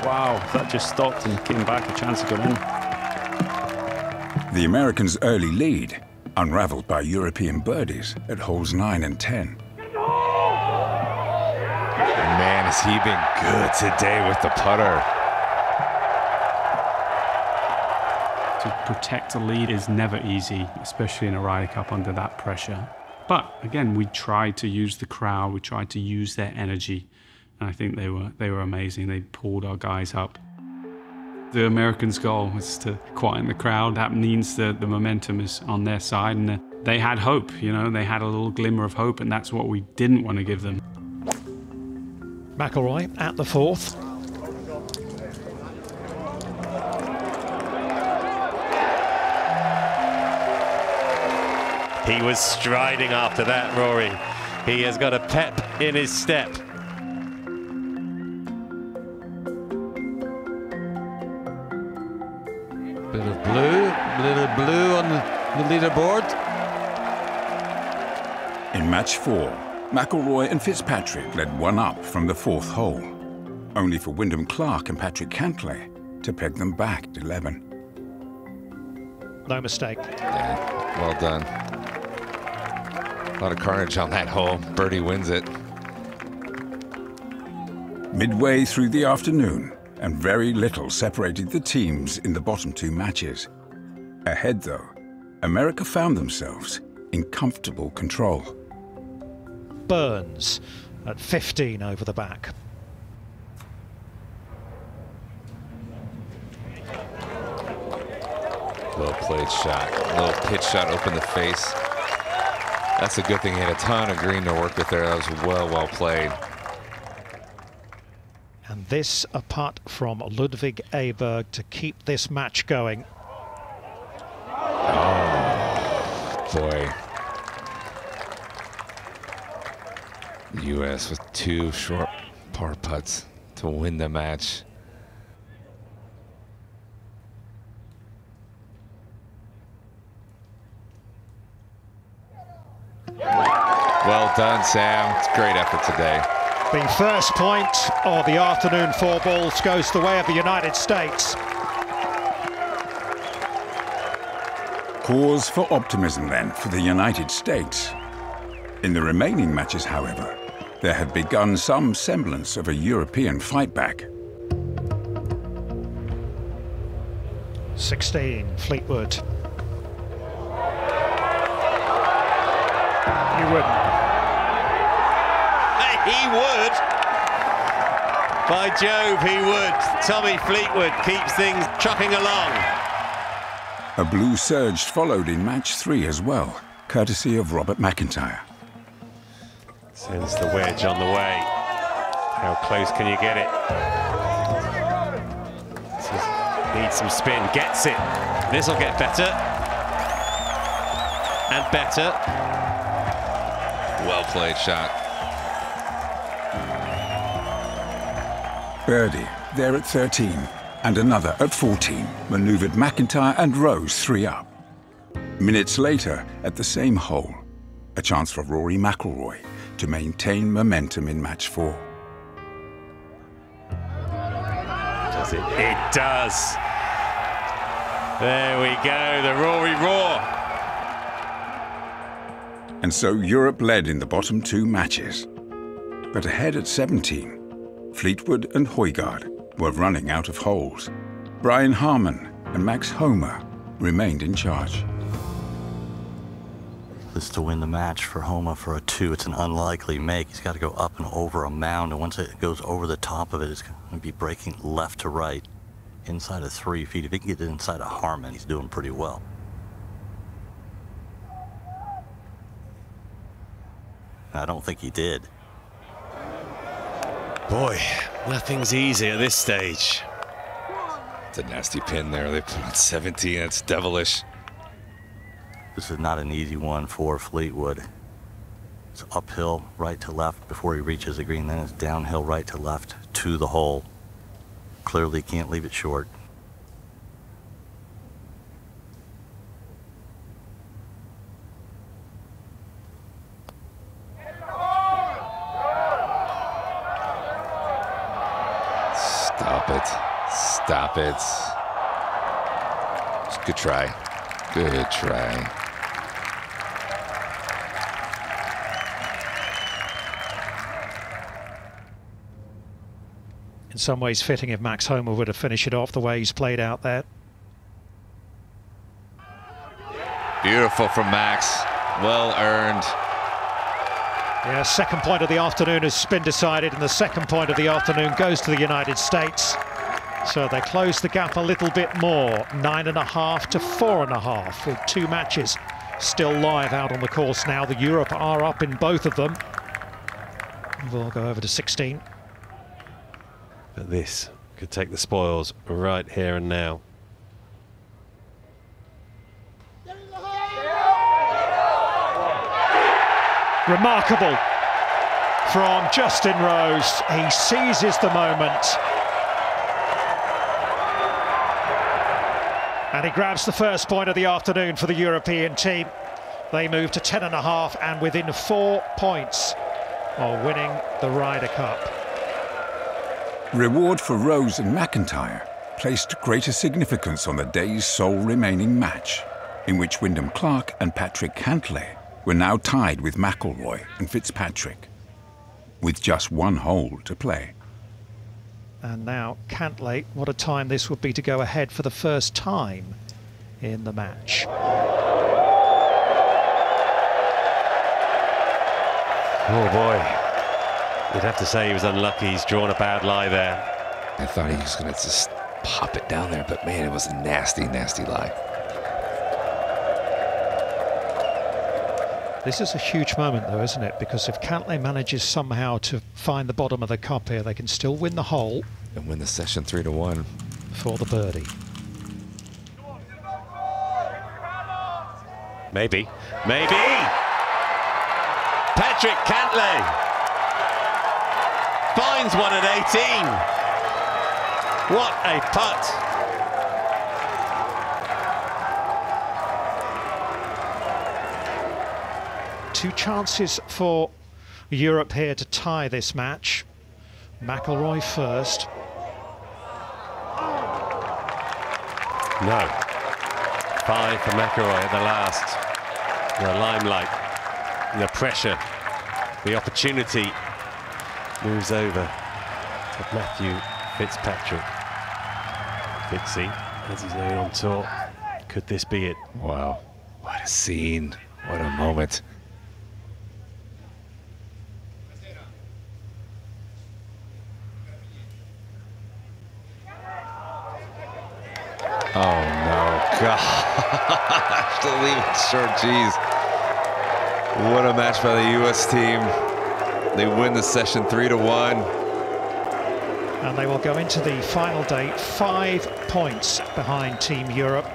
Wow, that just stopped and came back a chance to go in. The Americans' early lead unraveled by European birdies at holes 9 and 10. Man, has he been good today with the putter. To protect a lead is never easy, especially in a Ryder Cup under that pressure. But again, we tried to use the crowd, we tried to use their energy, and I think they were they were amazing. They pulled our guys up. The Americans' goal was to quieten the crowd. That means that the momentum is on their side, and they had hope. You know, they had a little glimmer of hope, and that's what we didn't want to give them. McIlroy at the fourth. He was striding after that, Rory. He has got a pep in his step. The. In match four, McIlroy and Fitzpatrick led one up from the fourth hole, only for Wyndham Clark and Patrick Cantlay to peg them back at 11. No mistake. Yeah, well done. A lot of carnage on that hole. Birdie wins it. Midway through the afternoon, and very little separated the teams in the bottom two matches. Ahead, though, America found themselves in comfortable control. Burns at 15 over the back. Well played shot. A little pitch shot open the face. That's a good thing. He had a ton of green to work with there. That was well, well played. And this apart from Ludvig Åberg to keep this match going. Oh, boy. U.S. with two short par putts to win the match. Well done, Sam. It's great effort today. The first point of the afternoon four balls goes the way of the United States. Cause for optimism then for the United States. In the remaining matches, however, there had begun some semblance of a European fight back. 16, Fleetwood. You wouldn't. He would. By Jove, he would. Tommy Fleetwood keeps things chucking along. A blue surge followed in match three as well, courtesy of Robert McIntyre. Sends the wedge on the way. How close can you get it? Needs some spin, gets it. This will get better. And better. Well played shot. Birdie, there at 13, and another at 14, manoeuvred McIntyre and Rose three up. Minutes later, at the same hole, a chance for Rory McIlroy to maintain momentum in match four. Does it? It does. There we go, the Rory Roar. And so Europe led in the bottom two matches. But ahead at 17, Fleetwood and Højgaard were running out of holes. Brian Harman and Max Homa remained in charge. This to win the match for Homa for a two. It's an unlikely make. He's got to go up and over a mound, and once it goes over the top of it, it's going to be breaking left to right, inside of three feet. If he can get it inside of Harman, he's doing pretty well. I don't think he did. Boy, nothing's easy at this stage. It's a nasty pin there. They put on 17. That's devilish. This is not an easy one for Fleetwood. It's uphill right to left before he reaches the green, then it's downhill right to left to the hole. Clearly can't leave it short. Stop it. Stop it. Good try. Good try. In some ways fitting if Max Homa would have finished it off the way he's played out there. Beautiful from Max. Well earned. Yeah, second point of the afternoon has been decided, and the second point of the afternoon goes to the United States. So they close the gap a little bit more, nine and a half to four and a half, with two matches still live out on the course now. The Europe are up in both of them. We'll go over to 16. But this could take the spoils right here and now. Remarkable from Justin Rose. He seizes the moment. And he grabs the first point of the afternoon for the European team. They move to 10 and a half and within four points of winning the Ryder Cup. Reward for Rose and McIntyre placed greater significance on the day's sole remaining match, in which Wyndham Clark and Patrick Cantlay were now tied with McIlroy and Fitzpatrick, with just one hole to play. And now Cantlay, what a time this would be to go ahead for the first time in the match. Oh boy. You'd have to say he was unlucky. He's drawn a bad lie there. I thought he was going to just pop it down there, but man, it was a nasty, nasty lie. This is a huge moment, though, isn't it? Because if Cantlay manages somehow to find the bottom of the cup here, they can still win the hole. And win the session three to one. For the birdie. Maybe. Maybe! Patrick Cantlay finds one at 18. What a putt. Two chances for Europe here to tie this match. McIlroy first. No. Five for McIlroy at the last. The limelight, the pressure, the opportunity moves over to Matthew Fitzpatrick. Fitzy, as he's known on tour. Could this be it? Wow. What a scene. What a moment. Oh no, gosh, to leave it short, jeez. What a match by the U.S. team. They win the session three to one. And they will go into the final day five points behind Team Europe.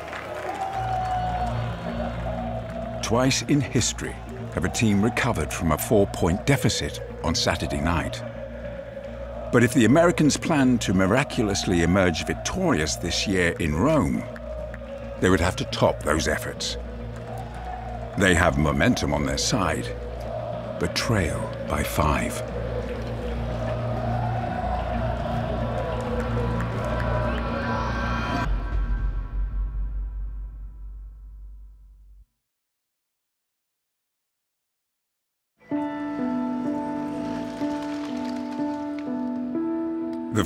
Twice in history have a team recovered from a four-point deficit on Saturday night. But if the Americans plan to miraculously emerge victorious this year in Rome, they would have to top those efforts. They have momentum on their side, but trail by five.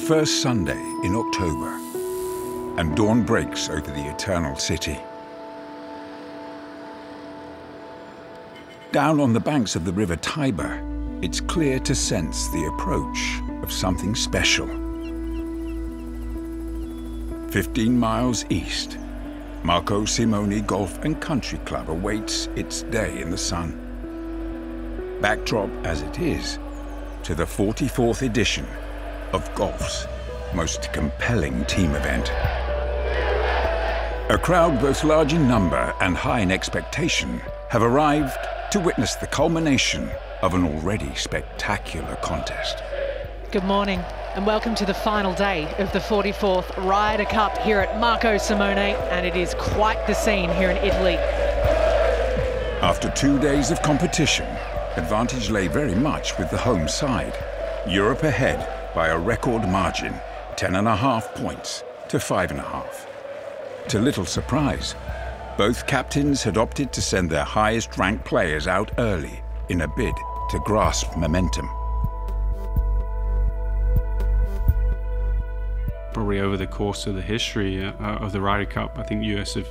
First Sunday in October, and dawn breaks over the eternal city. Down on the banks of the River Tiber, it's clear to sense the approach of something special. 15 miles east, Marco Simone Golf and Country Club awaits its day in the sun. Backdrop as it is to the 44th edition of golf's most compelling team event. A crowd both large in number and high in expectation have arrived to witness the culmination of an already spectacular contest. Good morning and welcome to the final day of the 44th Ryder Cup here at Marco Simone and it is quite the scene here in Italy. After two days of competition, advantage lay very much with the home side. Europe ahead by a record margin, 10 and a half points to five and a half. To little surprise, both captains had opted to send their highest ranked players out early in a bid to grasp momentum. Probably over the course of the history uh, of the Ryder Cup, I think US have,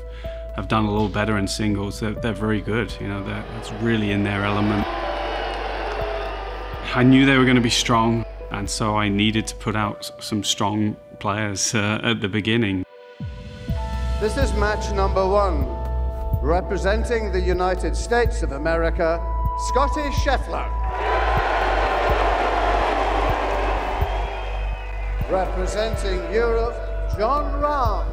have done a little better in singles. They're, they're very good, you know, that's really in their element. I knew they were going to be strong, and so I needed to put out some strong players uh, at the beginning. This is match number one. Representing the United States of America, Scottie Scheffler. Representing Europe, Jon Rahm.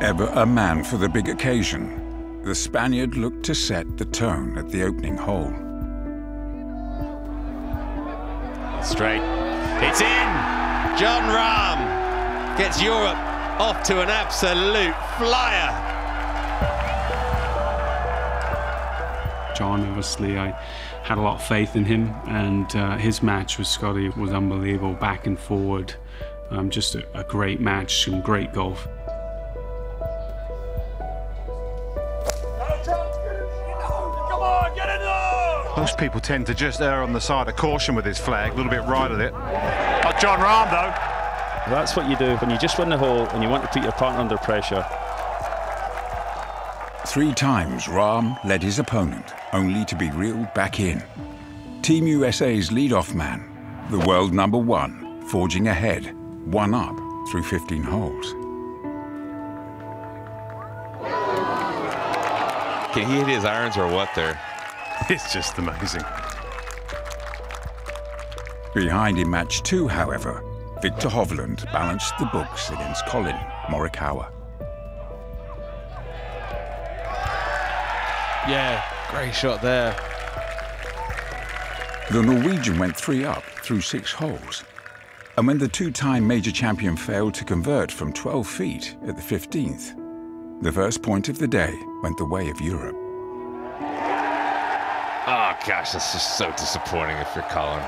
Ever a man for the big occasion, the Spaniard looked to set the tone at the opening hole. Straight. It's in! Jon Rahm gets Europe off to an absolute flyer. John, obviously, I had a lot of faith in him, and uh, his match with Scottie was unbelievable, back and forward. Um, just a, a great match, some great golf. Most people tend to just err on the side of caution with his flag, a little bit right of it. Not Jon Rahm, though. That's what you do when you just win the hole and you want to put your partner under pressure. Three times Rahm led his opponent, only to be reeled back in. Team USA's leadoff man, the world number one, forging ahead, one up through 15 holes. Can he hit his irons or what there? It's just amazing. Behind in match two, however, Viktor Hovland balanced the books against Collin Morikawa. Yeah, great shot there. The Norwegian went three up through six holes. And when the two-time major champion failed to convert from 12 feet at the 15th, the first point of the day went the way of Europe. Gosh, that's just so disappointing if you're Collin.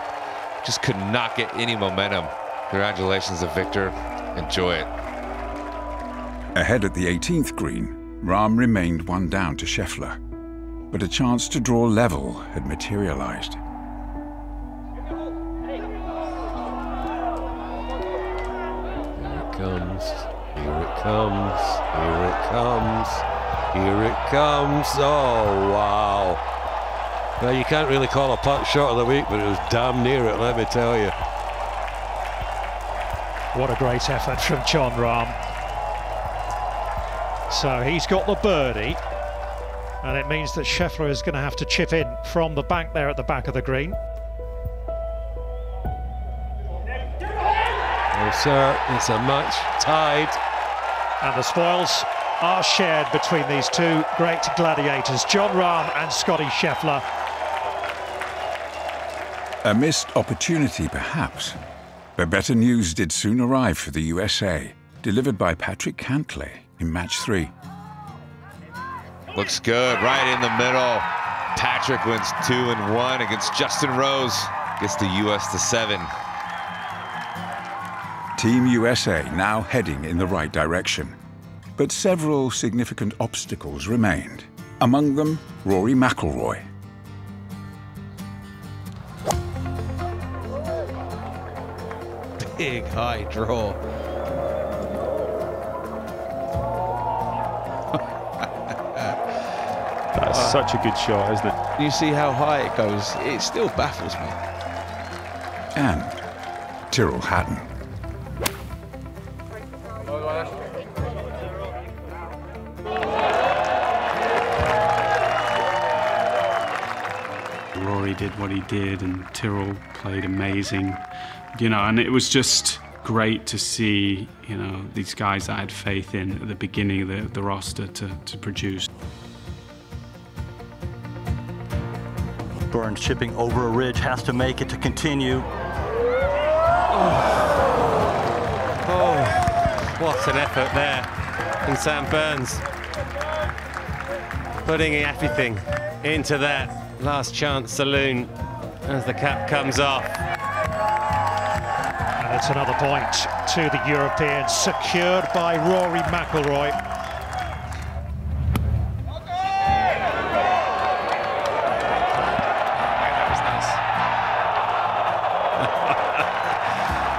Just could not get any momentum. Congratulations to Viktor. Enjoy it. Ahead at the 18th green, Rahm remained one down to Scheffler, but a chance to draw level had materialized. Here it comes, here it comes, here it comes, here it comes. Oh, wow. Well, you can't really call a putt shot of the week, but it was damn near it, let me tell you. What a great effort from Jon Rahm. So he's got the birdie, and it means that Scheffler is going to have to chip in from the bank there at the back of the green. Oh, sir, it's a match tied. And the spoils are shared between these two great gladiators, Jon Rahm and Scottie Scheffler. A missed opportunity, perhaps, but better news did soon arrive for the USA, delivered by Patrick Cantlay in match three. Looks good, right in the middle. Patrick wins two and one against Justin Rose. Gets the US to seven. Team USA now heading in the right direction. But several significant obstacles remained. Among them, Rory McIlroy. Big high draw. That's uh, such a good shot, isn't it? You see how high it goes. It still baffles me. And Tyrrell Hatton. Rory did what he did, and Tyrrell played amazing. You know, and it was just great to see, you know, these guys I had faith in at the beginning of the, the roster to, to produce. Burns chipping over a ridge, has to make it to continue. Oh, oh what an effort there from Sam Burns. Putting everything into that last chance saloon as the cap comes off. And it's another point to the Europeans, secured by Rory McIlroy.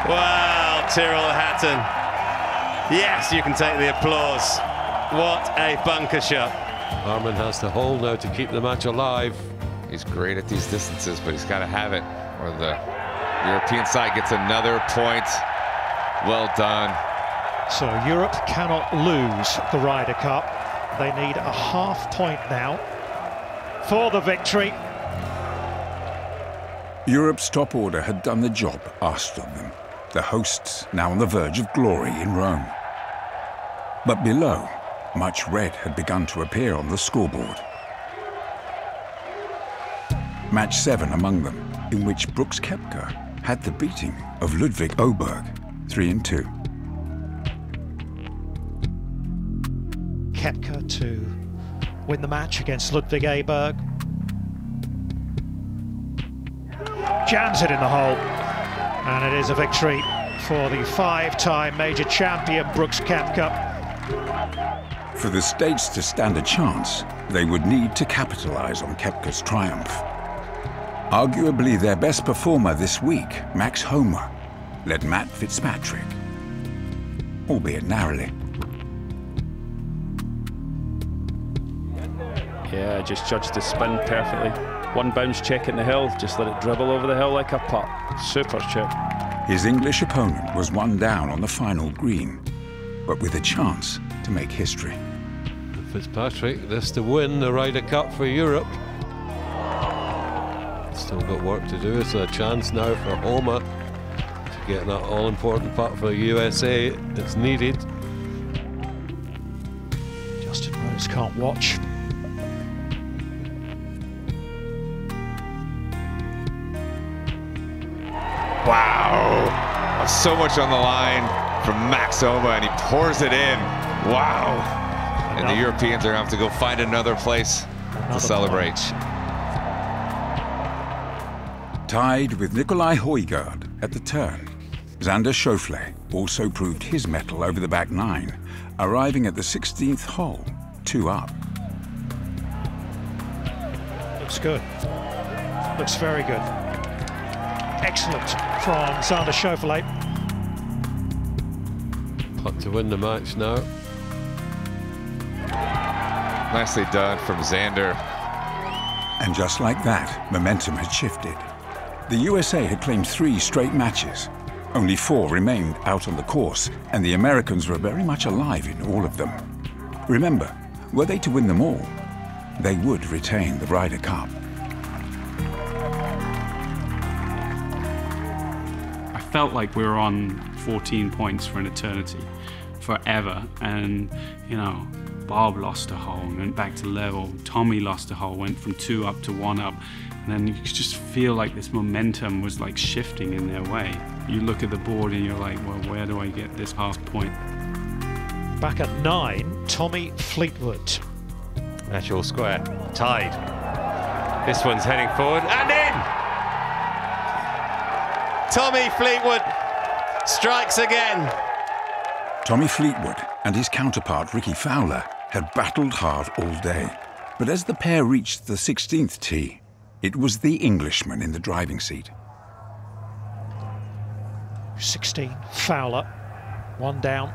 wow, Tyrrell Hatton. Yes, you can take the applause. What a bunker shot. Harman has to hold now to keep the match alive. He's great at these distances, but he's got to have it, or the European side gets another point. Well done. So Europe cannot lose the Ryder Cup. They need a half point now for the victory. Europe's top order had done the job asked of them. The hosts now on the verge of glory in Rome. But below, much red had begun to appear on the scoreboard. Match 7 among them, in which Brooks Koepka had the beating of Ludvig Åberg, 3 and 2. Koepka to win the match against Ludvig Åberg. Jams it in the hole, and it is a victory for the five-time major champion Brooks Koepka. For the States to stand a chance, they would need to capitalize on Koepka's triumph. Arguably their best performer this week, Max Homa, led Matt Fitzpatrick, albeit narrowly. Yeah, just judged the spin perfectly. One bounce check in the hill, just let it dribble over the hill like a putt. Super chip. His English opponent was one down on the final green, but with a chance to make history. Fitzpatrick, this to win the Ryder Cup for Europe. Still got work to do. It's a chance now for Homa to get that all-important putt for USA. It's needed. Justin Rose can't watch. Wow. So much on the line from Max Homa, and he pours it in. Wow. And the Europeans are going to have to go find another place to celebrate. Tied with Nicolai Højgaard at the turn, Xander Schauffele also proved his mettle over the back nine, arriving at the 16th hole, two up. Looks good. Looks very good. Excellent from Xander Schauffele. Putt to win the match now. Nicely done from Xander. And just like that, momentum had shifted. The USA had claimed three straight matches. Only four remained out on the course, and the Americans were very much alive in all of them. Remember, were they to win them all, they would retain the Ryder Cup. I felt like we were on 14 points for an eternity, forever. And, you know, Bob lost a hole and went back to level. Tommy lost a hole, went from two up to one up. And then you could just feel like this momentum was like shifting in their way. You look at the board and you're like, well, where do I get this half point? Back at nine, Tommy Fleetwood. That's your square. Tied. This one's heading forward and in! Tommy Fleetwood strikes again. Tommy Fleetwood and his counterpart Rickie Fowler had battled hard all day. But as the pair reached the 16th tee, it was the Englishman in the driving seat. 16, Fowler. One down.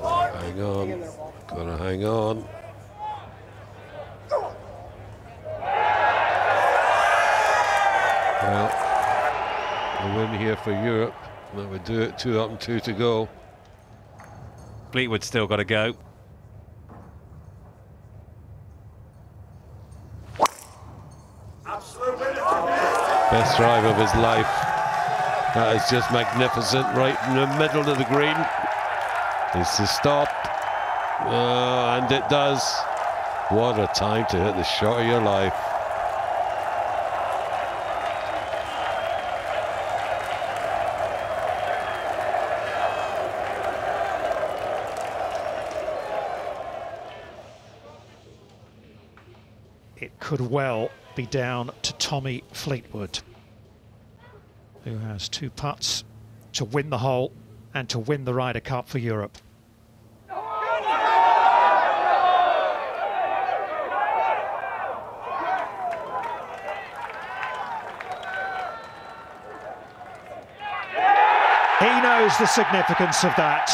Hang on. Gotta hang on. Well, a win here for Europe. That would do it. Two up and two to go. Fleetwood still got to go. Best drive of his life. That is just magnificent, right in the middle of the green. It's to stop. Uh, and it does. What a time to hit the shot of your life. It could well be down to Tommy Fleetwood, who has two putts to win the hole and to win the Ryder Cup for Europe. He knows the significance of that.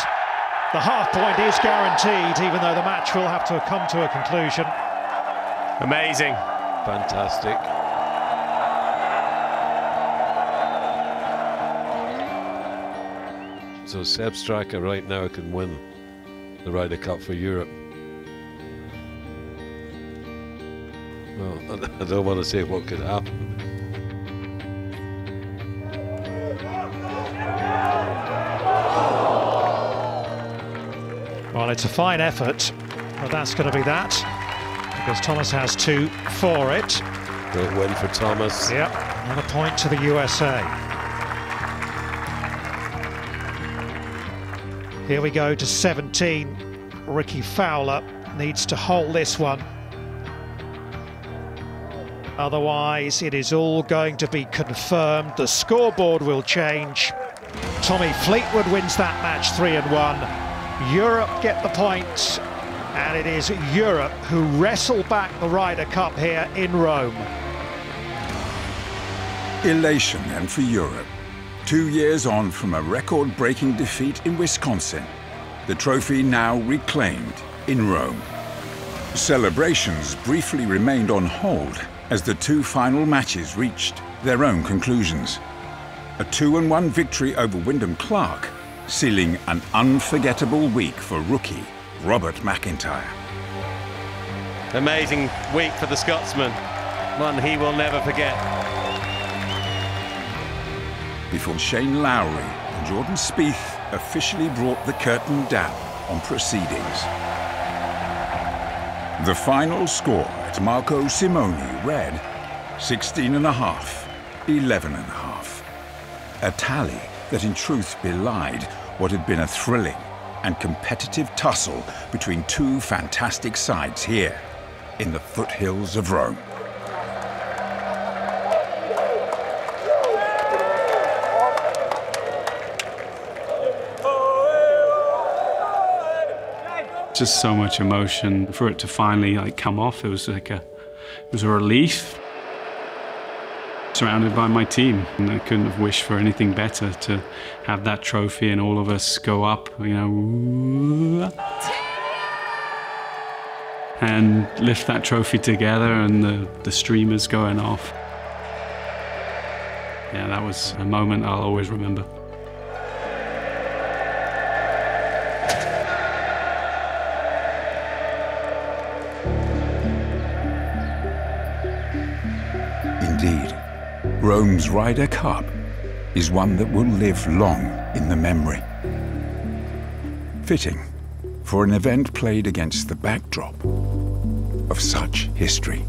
The half point is guaranteed, even though the match will have to come to a conclusion. Amazing. Fantastic. So Sepp Straka right now can win the Ryder Cup for Europe. Well, I don't want to say what could happen. Well, it's a fine effort, but that's going to be that, because Thomas has two for it. Great win for Thomas. Yep, another point to the USA. Here we go to 17. Rickie Fowler needs to hold this one. Otherwise, it is all going to be confirmed. The scoreboard will change. Tommy Fleetwood wins that match 3 and 1. Europe get the points, and it is Europe who wrestle back the Ryder Cup here in Rome. Elation then for Europe. Two years on from a record-breaking defeat in Wisconsin, the trophy now reclaimed in Rome. Celebrations briefly remained on hold as the two final matches reached their own conclusions. A 2-1 victory over Wyndham Clark sealing an unforgettable week for rookie Robert MacIntyre. Amazing week for the Scotsman, one he will never forget. Before Shane Lowry and Jordan Spieth officially brought the curtain down on proceedings. The final score at Marco Simone read 16 and a half, 11 and a half. A tally that in truth belied what had been a thrilling and competitive tussle between two fantastic sides here in the foothills of Rome. Just so much emotion for it to finally like come off. It was like a, it was a relief. Surrounded by my team, and I couldn't have wished for anything better to have that trophy and all of us go up, you know, and lift that trophy together, and the the streamers going off. Yeah, that was a moment I'll always remember. Rome's Ryder Cup is one that will live long in the memory. Fitting for an event played against the backdrop of such history.